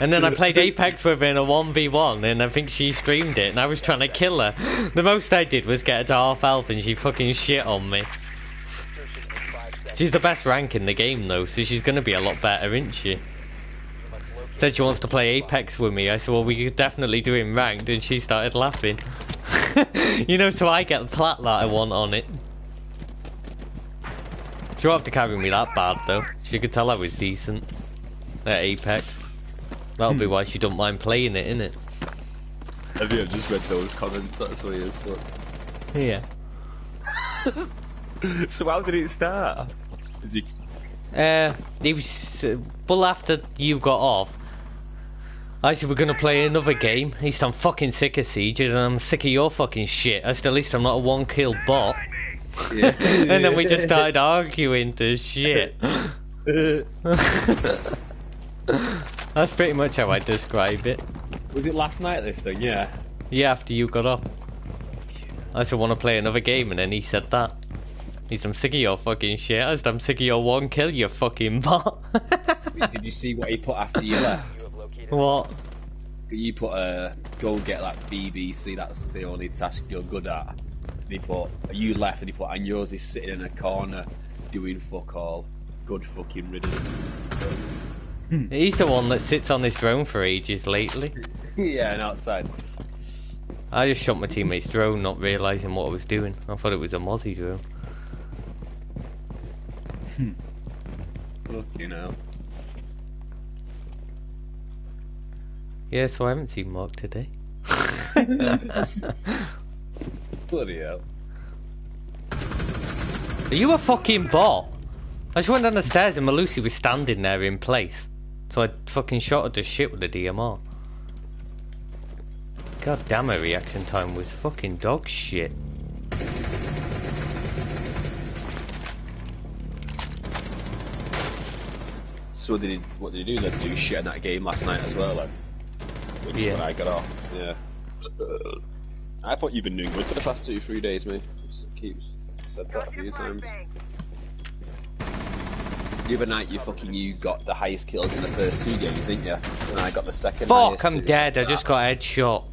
And then I played Apex with her in a one v one, and I think she streamed it, and I was trying to kill her. The most I did was get her to half health, and she fucking shit on me. Insertion in five seconds. She's the best rank in the game though, so she's gonna be a lot better, isn't she? You must locate Said she wants to play Apex with me. I said, well, we could definitely do it ranked, and she started laughing. you know, so I get the plat that I want on it. She won't have to carry me that bad, though. She could tell I was decent at Apex. That'll be why she don't mind playing it, innit? I think I've just read those comments. That's what it is. But Yeah. so how did it start? Is he? Uh, he was. Uh, well, after you got off, I said we're gonna play another game. At least I'm fucking sick of sieges and I'm sick of your fucking shit. I said at least I'm not a one kill bot. Yeah. and then we just started arguing to shit. That's pretty much how I describe it. Was it last night? This thing, yeah. Yeah, after you got up. I said, want to play another game, and then he said that. He said, I'm sick of your fucking shit. I said, I'm sick of your one kill, you fucking bot. Did you see what he put after you left? You have located what? You put a go get that BBC. That's the only task you're good at. And he put you left, and he put and yours is sitting in a corner doing fuck all. Good fucking riddance. Hmm. He's the one that sits on this drone for ages lately. yeah, and outside. I just shot my teammate's drone, not realising what I was doing. I thought it was a Mozzie drone. Hmm. Fucking hell. Yeah, so I haven't seen Mark today. Bloody hell. Are you a fucking bot? I just went down the stairs and Melusi was standing there in place. So I fucking shot her to shit with the DMR. God damn her reaction time was fucking dog shit. So did he, what did he do? Then do shit in that game last night as well? Then when, Yeah. when I got off, yeah. I thought you've been doing good for the past two, three days, mate. Just keeps said that a few times. The other night, you fucking you got the highest kills in the first two games, didn't you? And I got the second. Fuck, I'm dead. I just got headshot.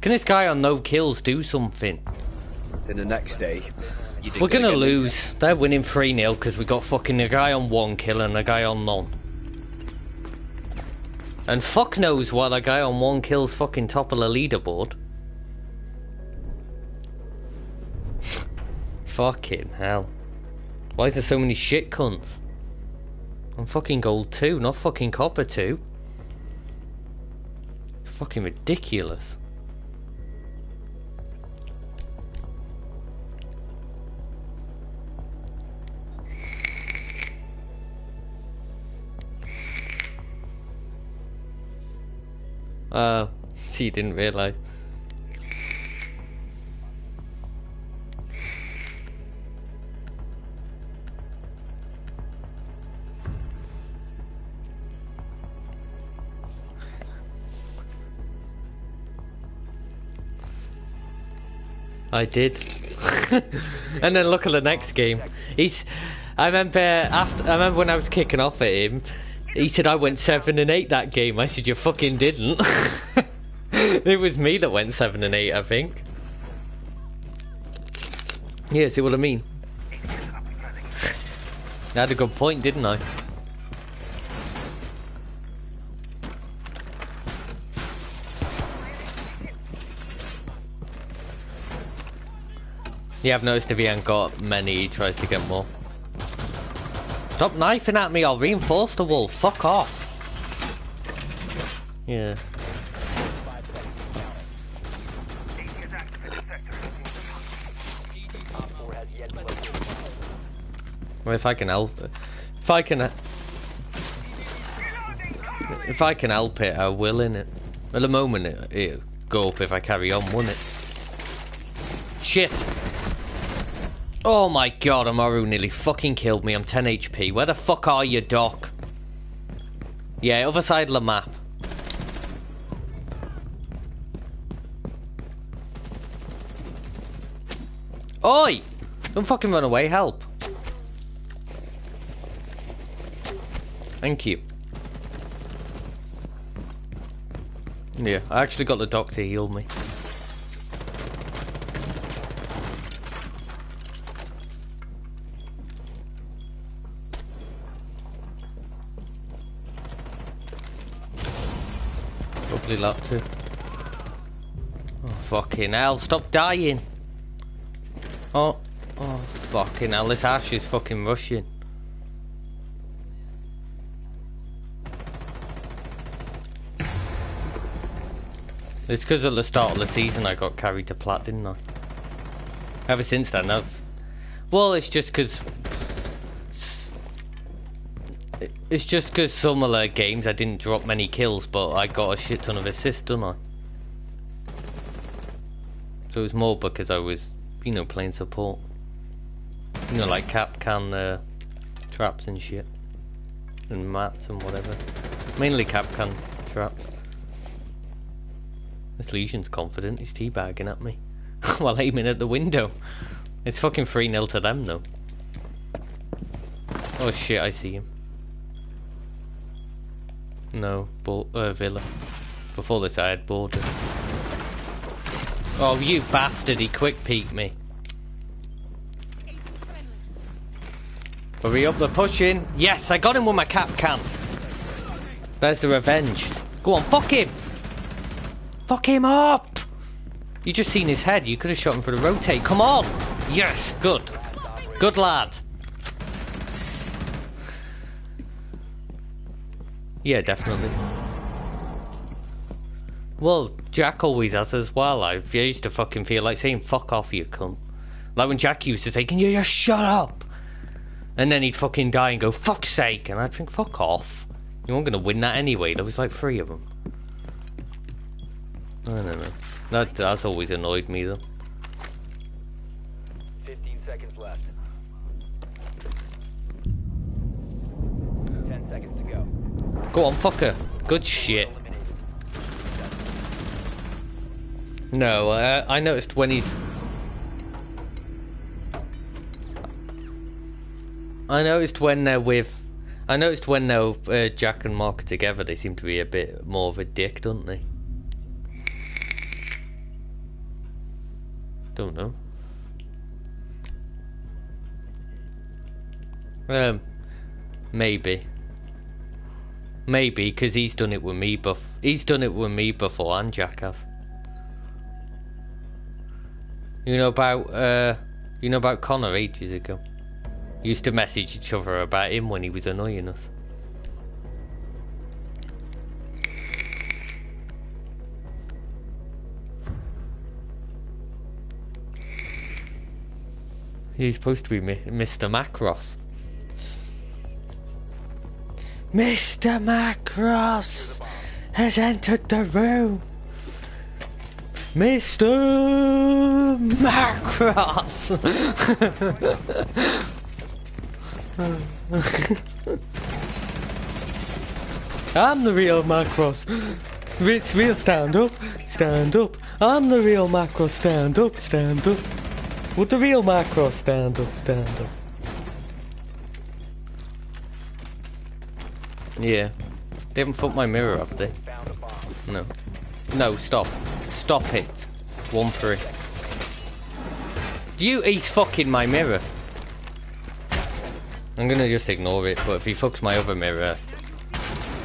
Can this guy on no kills do something? Then the next day, you We're gonna lose. They're winning 3 0 because we got fucking a guy on one kill and a guy on none. And fuck knows why the guy on one kill's fucking top of the leaderboard. fucking hell. Why is there so many shit cunts? I'm fucking gold too, not fucking copper too. It's fucking ridiculous. Uh, see, you didn't realise. I did. and then look at the next game. He's. I remember after. I remember when I was kicking off at him. He said I went seven and eight that game. I said you fucking didn't. it was me that went seven and eight. I think. Yeah, see what I mean? I had a good point, didn't I? I've noticed if he ain't got many, he tries to get more. Stop knifing at me, I'll reinforce the wall. Fuck off. Yeah. Is active in the sector. Op 4 has yet to locate a bomb. Well, if I can help it. If I can... If I can help it, I will, innit? At the moment, it, it'll go up if I carry on, won't it? Shit! Oh my god, Amaru nearly fucking killed me. I'm 10 HP. Where the fuck are you, Doc? Yeah, other side of the map. Oi! Don't fucking run away, help. Thank you. Yeah, I actually got the doctor to heal me. Lovely lot too. Oh fucking hell, stop dying! Oh, oh fucking hell, this Ash is fucking rushing. It's because at the start of the season I got carried to plat, didn't I? Ever since then, I've... Well, it's just because... It's just because some of the games I didn't drop many kills, but I got a shit ton of assists, didn't I? So it was more because I was, you know, playing support. You know, like Kapkan uh, traps and shit. And mats and whatever. Mainly Kapkan traps. This Lesion's confident, he's teabagging at me. While aiming at the window. It's fucking 3 0 to them though. Oh shit, I see him. No, uh, Villa. Before this I had Border. Oh you bastard, he quick peeked me. Hurry up, they're pushing. Yes, I got him with my Kapkan. There's the revenge. Go on, fuck him! Fuck him up! You just seen his head. You could have shot him for the rotate. Come on! Yes, good. Good lad. Yeah, definitely. Well, Jack always has as well. I used to fucking feel like saying "fuck off, you cunt." Like when Jack used to say, "Can you just shut up?" And then he'd fucking die and go, "Fuck's sake!" And I'd think, "Fuck off." You weren't gonna win that anyway. There was like three of them. I don't know. That that's always annoyed me though. Go on, fucker. Good shit. No, uh, I noticed when he's. I noticed when they're with. I noticed when they're uh, Jack and Mark together, they seem to be a bit more of a dick, don't they? Don't know. Um, maybe. Maybe because he's done it with me, bef- he's done it with me before, and Jack has. You know about uh, you know about Connor ages ago. Used to message each other about him when he was annoying us. He's supposed to be Mr. Macross. Mr. Macross! has entered the room. Mr. Macross. I'm the real Macross. It's real stand up, stand up. I'm the real Macross, stand up, stand up. Would the real Macross stand up, stand up? Yeah. They haven't fucked my mirror up there. No. No, stop. Stop it. One three. You he's fucking my mirror. I'm gonna just ignore it, but if he fucks my other mirror.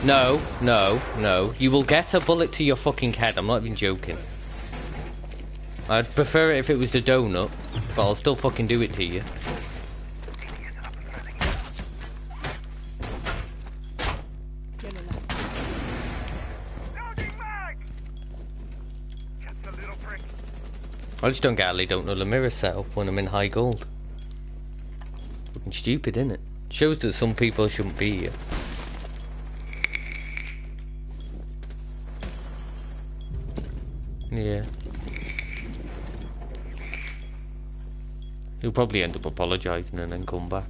No, no, no. You will get a bullet to your fucking head, I'm not even joking. I'd prefer it if it was the donut, but I'll still fucking do it to you. I just don't get how don't know the mirror setup when I'm in high gold. Fucking stupid, innit? Shows that some people shouldn't be here. Yeah. He'll probably end up apologising and then come back.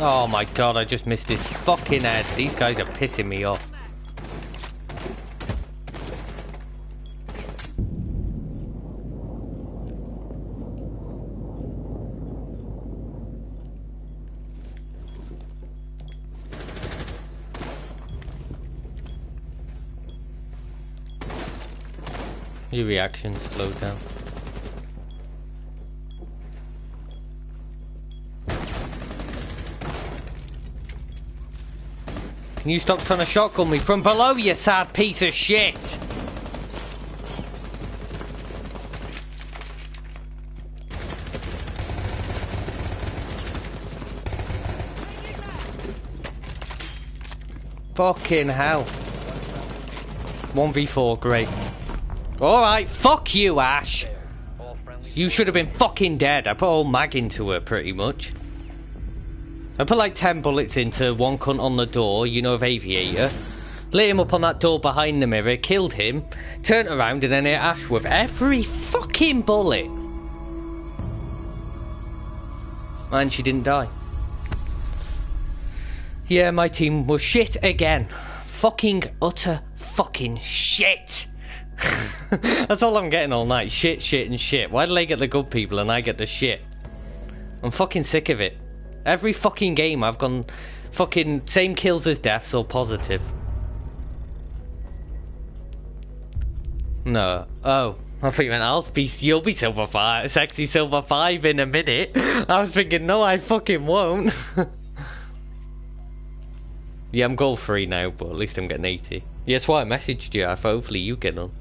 Oh my god, I just missed his fucking head. These guys are pissing me off. Your reaction slowed down. Can you stop trying to shotgun me from below, you sad piece of shit? Fucking hell. 1v4, great. Alright, fuck you, Ash. You should have been fucking dead. I put all mag into her, pretty much. I put like 10 bullets into one cunt on the door, you know, of Aviator. Lit him up on that door behind the mirror, killed him, turned around and then hit Ash with every fucking bullet. And she didn't die. Yeah, my team was shit again. Fucking utter fucking shit. That's all I'm getting all night. Shit, shit, and shit. Why do they get the good people and I get the shit? I'm fucking sick of it. Every fucking game I've gone fucking same kills as deaths or positive. No. Oh. I thought you meant I'll be you'll be silver five sexy silver five in a minute. I was thinking, no I fucking won't. yeah, I'm goal free now, but at least I'm getting 80. Yeah, why I messaged you. I thought hopefully you get on.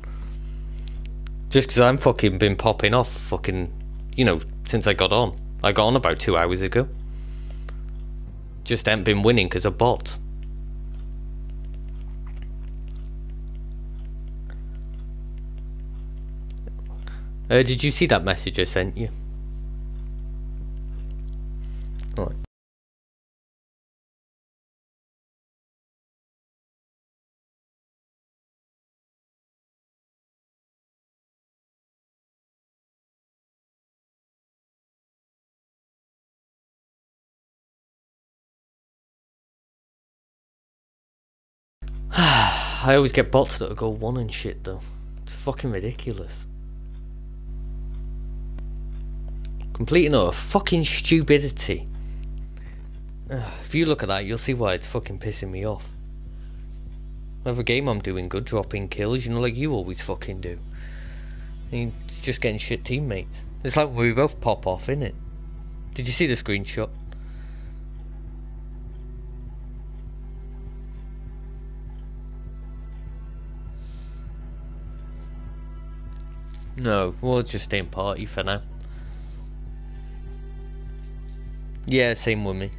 Just because I'm fucking been popping off fucking, you know, since I got on. I got on about two hours ago. Just ain't been winning because of bots. Uh, did you see that message I sent you? I always get bots that go one and shit though. It's fucking ridiculous. Complete and utter fucking stupidity. If you look at that, you'll see why it's fucking pissing me off. Every game I'm doing good, dropping kills, you know, like you always fucking do. It's just getting shit teammates. It's like we both pop off, innit? Did you see the screenshot? No, we'll just stay in party for now. Yeah, same with me.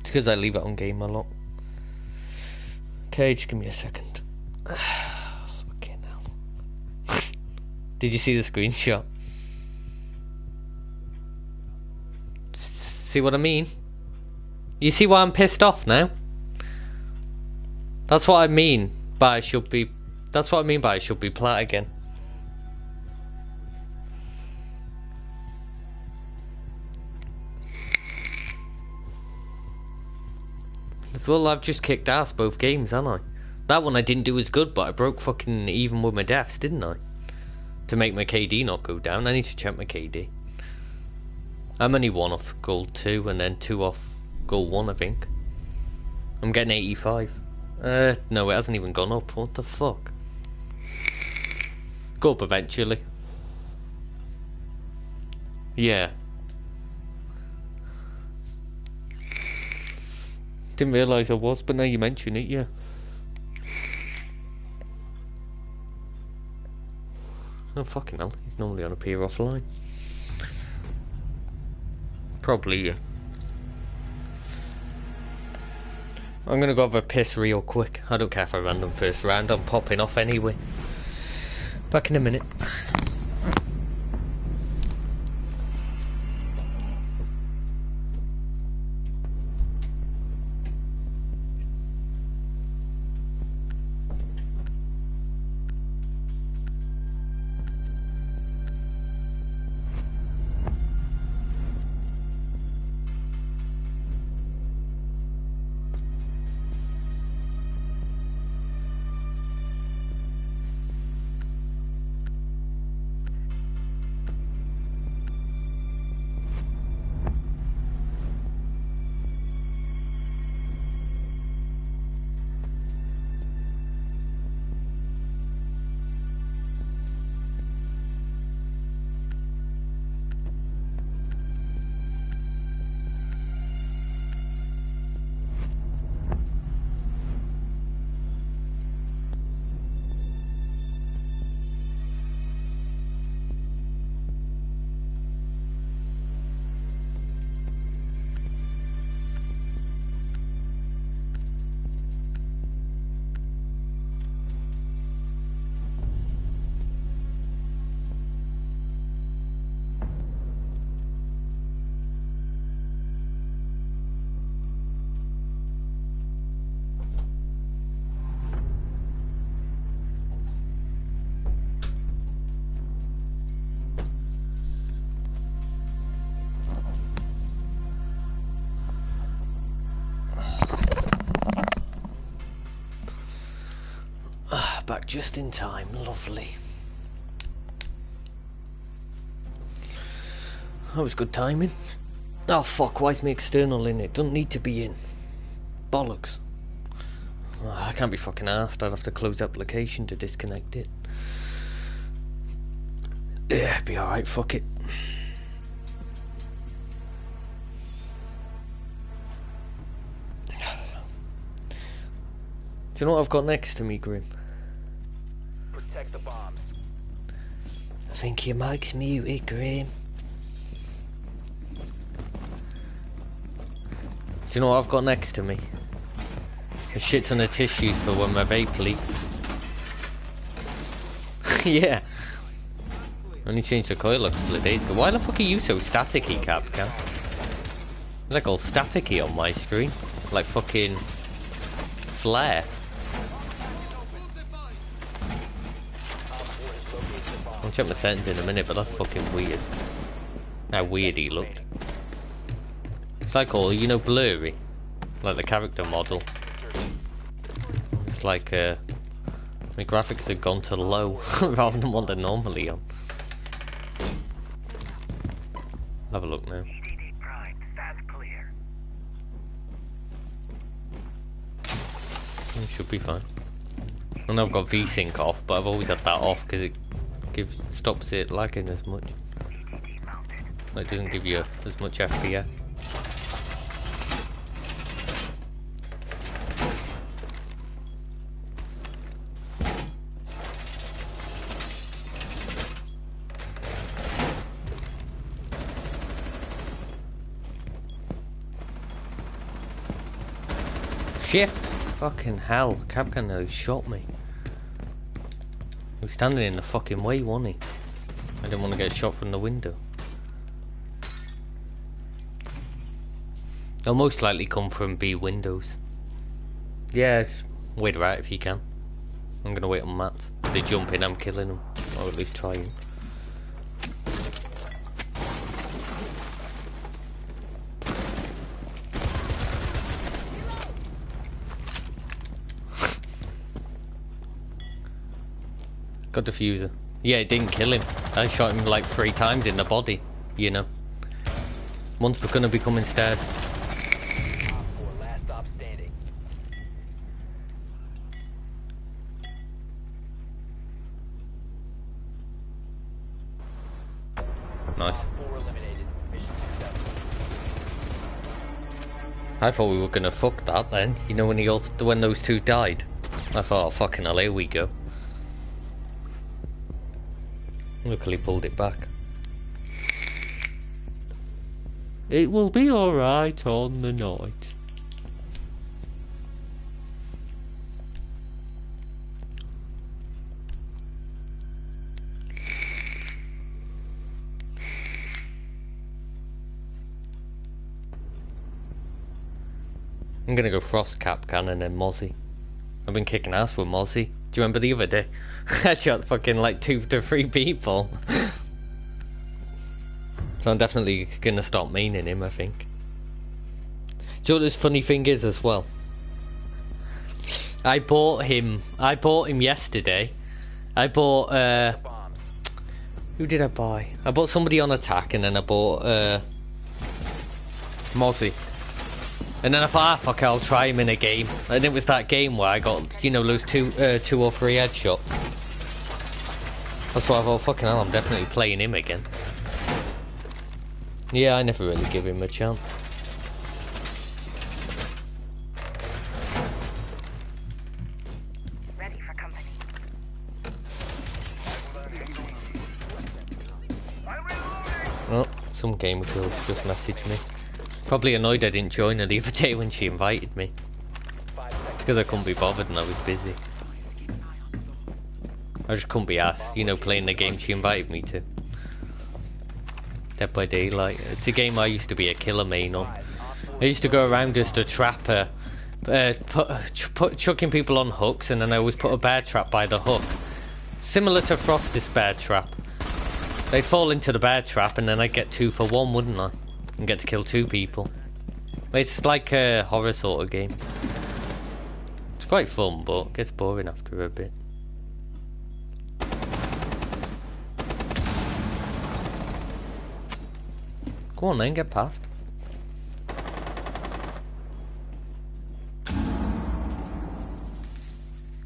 It's because I leave it on game a lot. Okay, just give me a second. Fucking hell. Did you see the screenshot? See what I mean? You see why I'm pissed off now? That's what I mean by I should be. That's what I mean by I should be plat again. Well, I've just kicked ass both games, haven't I? That one I didn't do as good, but I broke fucking even with my deaths, didn't I? To make my KD not go down, I need to check my KD. I'm only one off gold two, and then two off gold one, I think. I'm getting 85. Uh, no, it hasn't even gone up. What the fuck? Go up eventually. Yeah. Didn't realise I was, but now you mention it, yeah. Oh, fucking hell. He's normally on a peer offline. Probably, yeah. I'm gonna go have a piss real quick. I don't care if I random first round, I'm popping off anyway. Back in a minute. Just in time, lovely. That was good timing. Oh fuck, why is my external in it? Doesn't need to be in. Bollocks. Oh, I can't be fucking asked. I'd have to close application to disconnect it. Yeah, be alright, fuck it. Do you know what I've got next to me, Grim? Think your mic's muted, Grim. Do you know what I've got next to me? A shit ton of tissues for when my vape leaks. yeah. Only changed the coil a couple of days ago. Why the fuck are you so staticky, Kapkan? Like all staticky on my screen. Like fucking flare. Check my settings in a minute, but that's fucking weird. How weird he looked. It's like all, you know, blurry. Like the character model. It's like, uh, my graphics have gone to low rather than what they're normally on. Have a look now. It should be fine. I know I've got VSync off, but I've always had that off because it gives stops it lagging as much. It doesn't give you as much FPS. Shift! Fucking hell, Kapkan nearly shot me. Was standing in the fucking way, wasn't he? I didn't want to get shot from the window. They'll most likely come from B windows. Yeah, wait right if you can. I'm gonna wait on Matt. They jump in, I'm killing them. Or at least trying. Got diffuser. Yeah, it didn't kill him. I shot him like three times in the body, you know. One's gonna be coming stairs. Op 4, last stop standing. Nice. 4 eliminated. Mission successful. I thought we were gonna fuck that then. You know when he also, when those two died. I thought, oh, fucking hell, here we go. Luckily pulled it back. It will be alright on the night. I'm gonna go Frost Kapkan and then Mozzie. I've been kicking ass with Mozzie. Do you remember the other day? I shot fucking like two to three people. so I'm definitely gonna stop meaning him, I think. Do you know what this funny thing is as well? I bought him I bought him yesterday. I bought uh who did I buy? I bought somebody on attack and then I bought uh Mozzie. And then I thought, ah, fuck it, I'll try him in a game. And it was that game where I got, you know, those two, uh, two or three headshots. That's why I thought, fucking hell, I'm definitely playing him again. Yeah, I never really give him a chance. Ready for company. Oh, some gamer girls just messaged me. Probably annoyed I didn't join her the other day when she invited me. It's because I couldn't be bothered and I was busy. I just couldn't be asked, you know, playing the game she invited me to. Dead by Daylight. It's a game I used to be a killer main on. I used to go around just a trapper, uh, put, ch- put, chucking people on hooks, and then I always put a bear trap by the hook. Similar to Frost's bear trap. They'd fall into the bear trap, and then I'd get two for one, wouldn't I? And get to kill two people. It's like a horror sort of game. It's quite fun, but gets boring after a bit. Go on then, get past.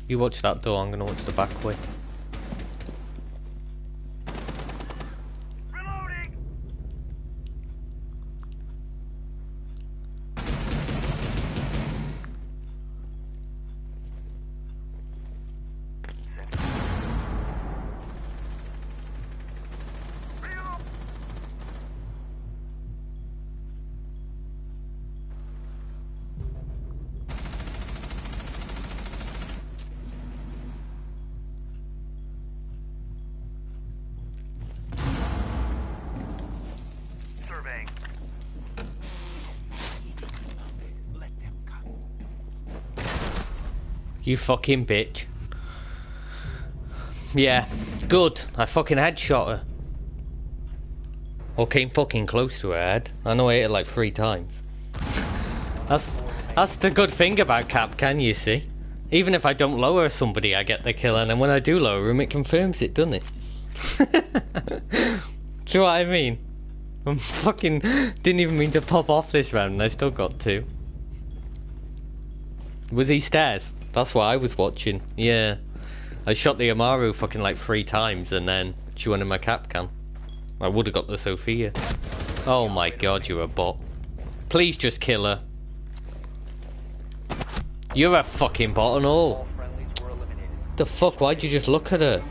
You watch that door, I'm gonna watch the back way. You fucking bitch. Yeah, good. I fucking headshot her. Or came fucking close to her head. I know I hit her like three times. That's that's the good thing about Cap, can you see? Even if I don't lower somebody, I get the kill, and then when I do lower him, it confirms it, doesn't it? do you know what I mean? I'm fucking didn't even mean to pop off this round, and I still got two. Was he stairs? That's what I was watching. Yeah. I shot the Amaru fucking like three times and then she went in my Kapkan. I would have got the Zofia. Oh my god, you're a bot. Please just kill her. You're a fucking bot and all. The fuck, why'd you just look at her?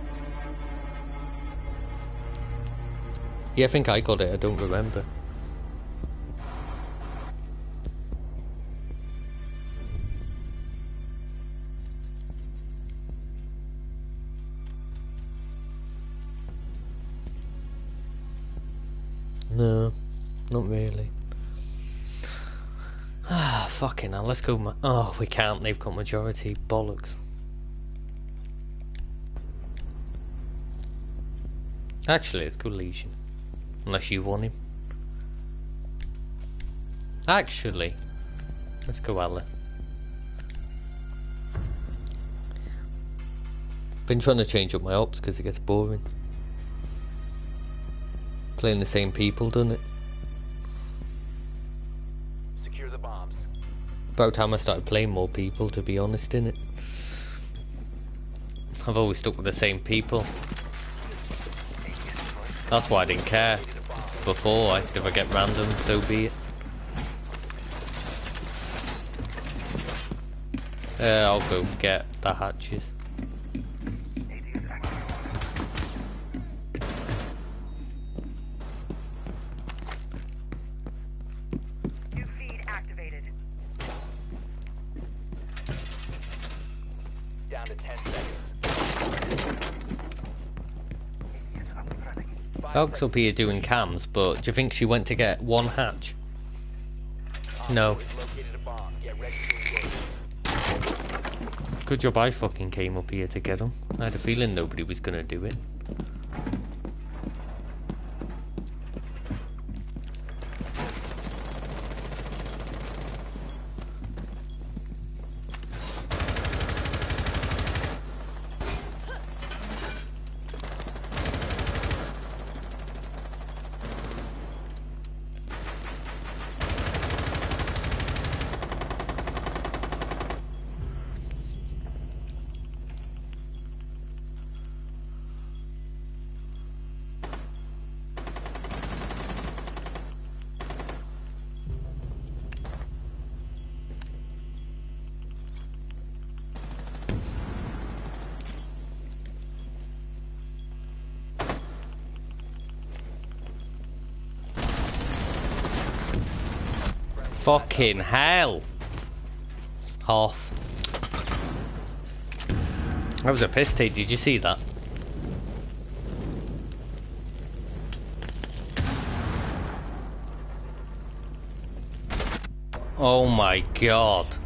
Yeah, I think I got it, I don't remember. No, not really. Ah, fucking hell, let's go. Ma- oh, we can't, they've got majority. Bollocks. Actually, let's go Lesion. Unless you want him. Actually, let's go Ally. Been trying to change up my ops because it gets boring. Playing the same people, doesn't it? Secure the bombs. About time I started playing more people, to be honest, innit? I've always stuck with the same people. That's why I didn't care. Before, I said if I get random, so be it. Uh, I'll go get the hatches. Dog's up here doing cams, but do you think she went to get one hatch? No. Good job I fucking came up here to get them. I had a feeling nobody was gonna do it. Fucking hell! Half. That was a piss take, did you see that? Oh my god.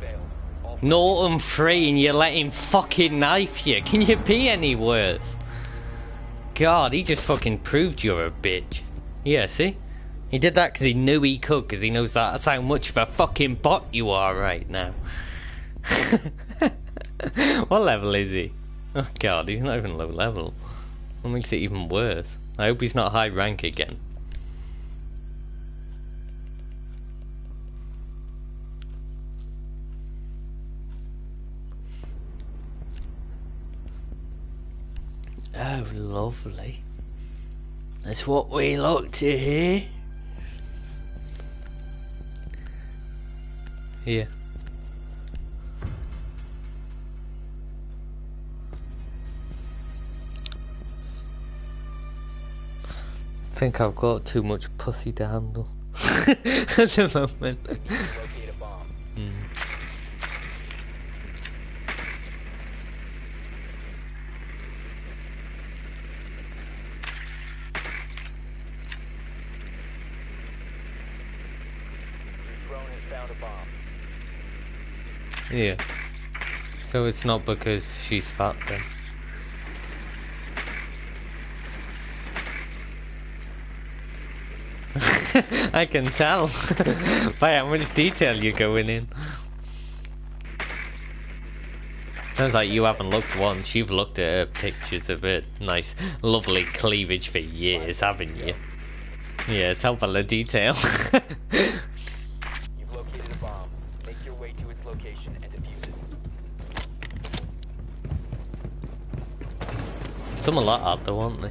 Norton free and you let him fucking knife you. Can you be any worse? God, he just fucking proved you're a bitch. Yeah, see? He did that because he knew he could, because he knows that that's how much of a fucking bot you are right now. what level is he? Oh god, he's not even low level. What makes it even worse? I hope he's not high rank again. Oh, lovely. That's what we like to hear. Here. I think I've got too much pussy to handle at the moment. locate a bomb. Your drone has found a bomb. Yeah. So it's not because she's fat then. I can tell by how much detail you're going in. Sounds like you haven't looked once. You've looked at her pictures of her nice, lovely cleavage for years, haven't you? Yeah, tell by the detail. Some a lot out there, weren't they?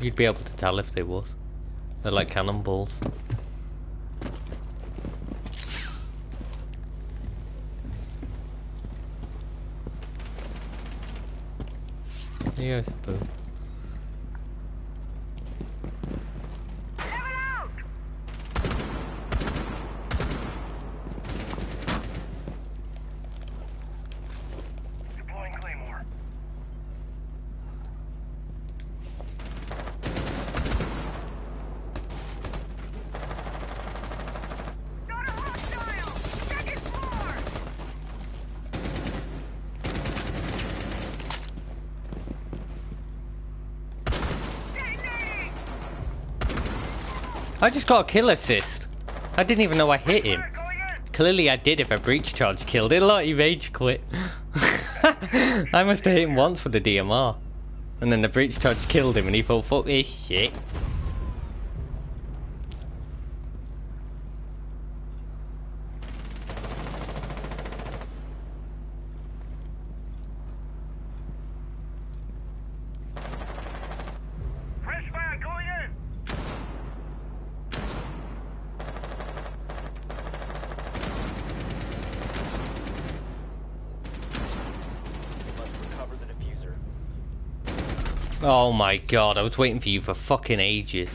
You'd be able to tell if they was. They're like cannonballs. Yeah, I suppose. I just got a kill assist. I didn't even know I hit him. Clearly I did if a breach charge killed it. Look, he rage quit. I must have hit him once with the DMR. And then the breach charge killed him and he thought, fuck this shit. Fresh fire going in! You must recover the diffuser. Oh my god, I was waiting for you for fucking ages.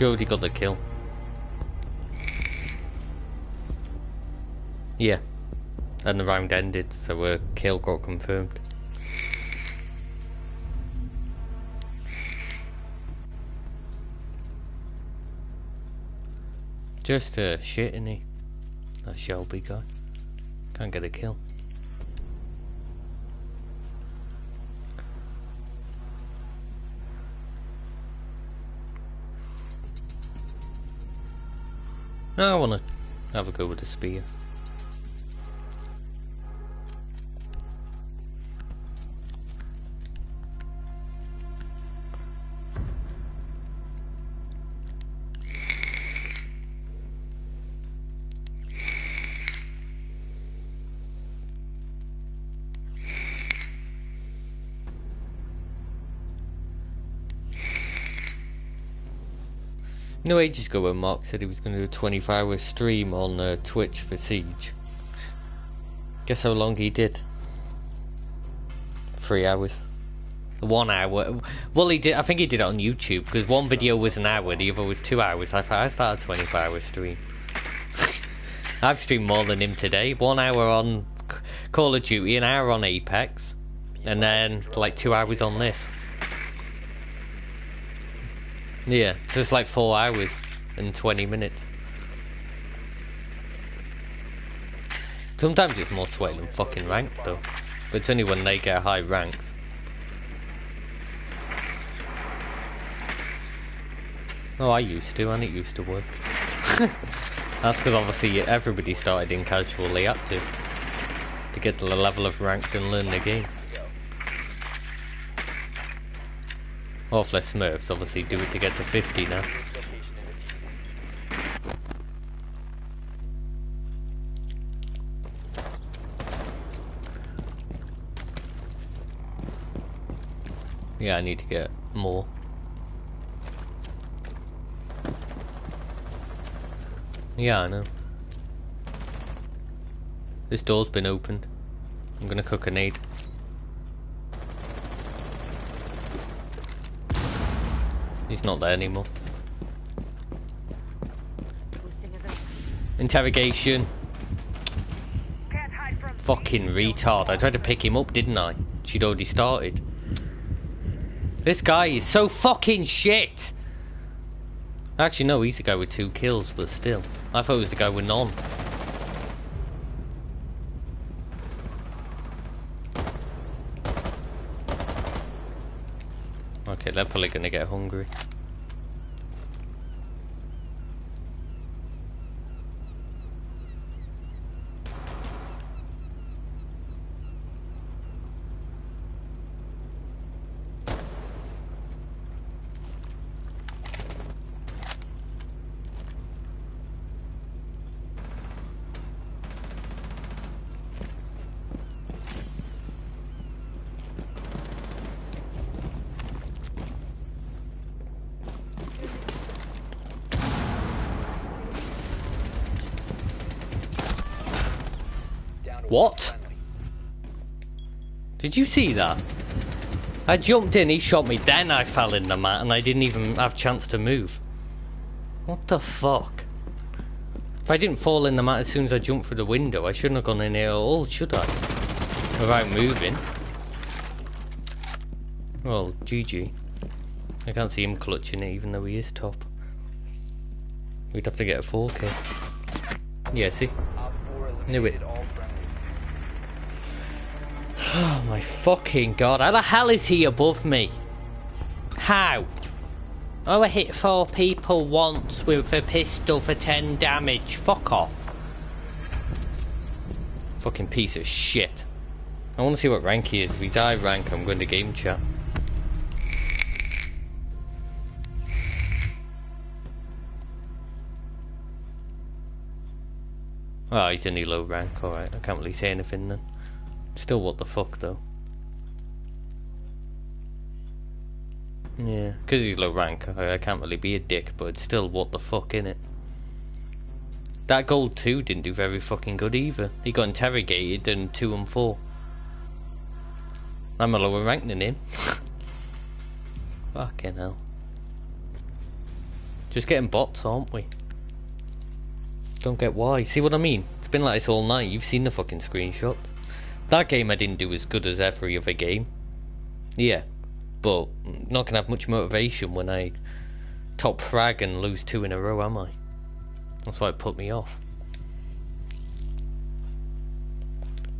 She already got the kill. Yeah. And the round ended, so a kill got confirmed. Just a shit, is he? That Shelby guy. Can't get a kill. No, I wanna have a go with the spear. Know, ages ago when Mark said he was going to do a 24 hour stream on uh, Twitch for Siege. Guess how long he did? Three hours. One hour. Well, he did. I think he did it on YouTube because one video was an hour, the other was two hours. I thought I started a 24 hour stream. I've streamed more than him today. One hour on Call of Duty, an hour on Apex, and then like two hours on this. Yeah, so it's like four hours and 20 minutes. Sometimes it's more sweat than fucking rank, though. But it's only when they get high ranks. Oh, I used to, and it used to work. That's because obviously everybody started in casual, they had to. To get to the level of ranked and learn the game. They're Smurfs, obviously do it to get to 50 now. Yeah, I need to get more. Yeah, I know. This door's been opened. I'm gonna cook a nade. He's not there anymore. Interrogation. Fucking retard. I tried to pick him up, didn't I? She'd already started. This guy is so fucking shit! Actually, no, he's the guy with two kills, but still. I thought he was the guy with none. Okay, they're probably gonna get hungry. Down to What? one friendly. Did you see that? I jumped in, he shot me, then I fell in the mat, and I didn't even have chance to move. What the fuck? If I didn't fall in the mat as soon as I jumped through the window, I shouldn't have gone in here at all, should I? Without moving. Well, GG. I can't see him clutching it even though he is top. We'd have to get a 4K. Yeah, see? Op 4 Knew it. Oh my fucking god, how the hell is he above me? How? Oh, I hit four people once with a pistol for 10 damage. Fuck off. Fucking piece of shit. I want to see what rank he is. If he's high rank, I'm going to game chat. Oh, he's only low rank, alright. I can't really say anything then. Still, what the fuck though? Yeah, because he's low rank, I, I can't really be a dick, but it's still what the fuck, innit? That gold 2 didn't do very fucking good either. He got interrogated in 2 and 4. I'm a lower rank than him. fucking hell. Just getting bots, aren't we? Don't get why. See what I mean? It's been like this all night. You've seen the fucking screenshots. That game I didn't do as good as every other game. Yeah, but not gonna have much motivation when I top frag and lose two in a row, am I? That's why it put me off.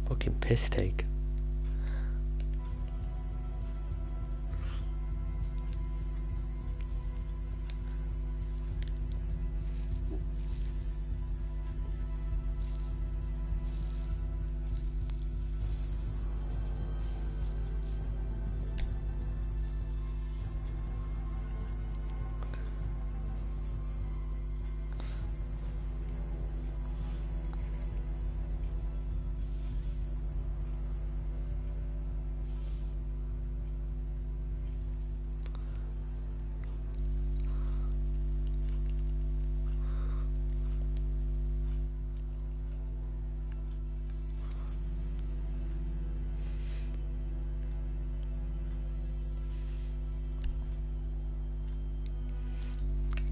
Fucking piss take.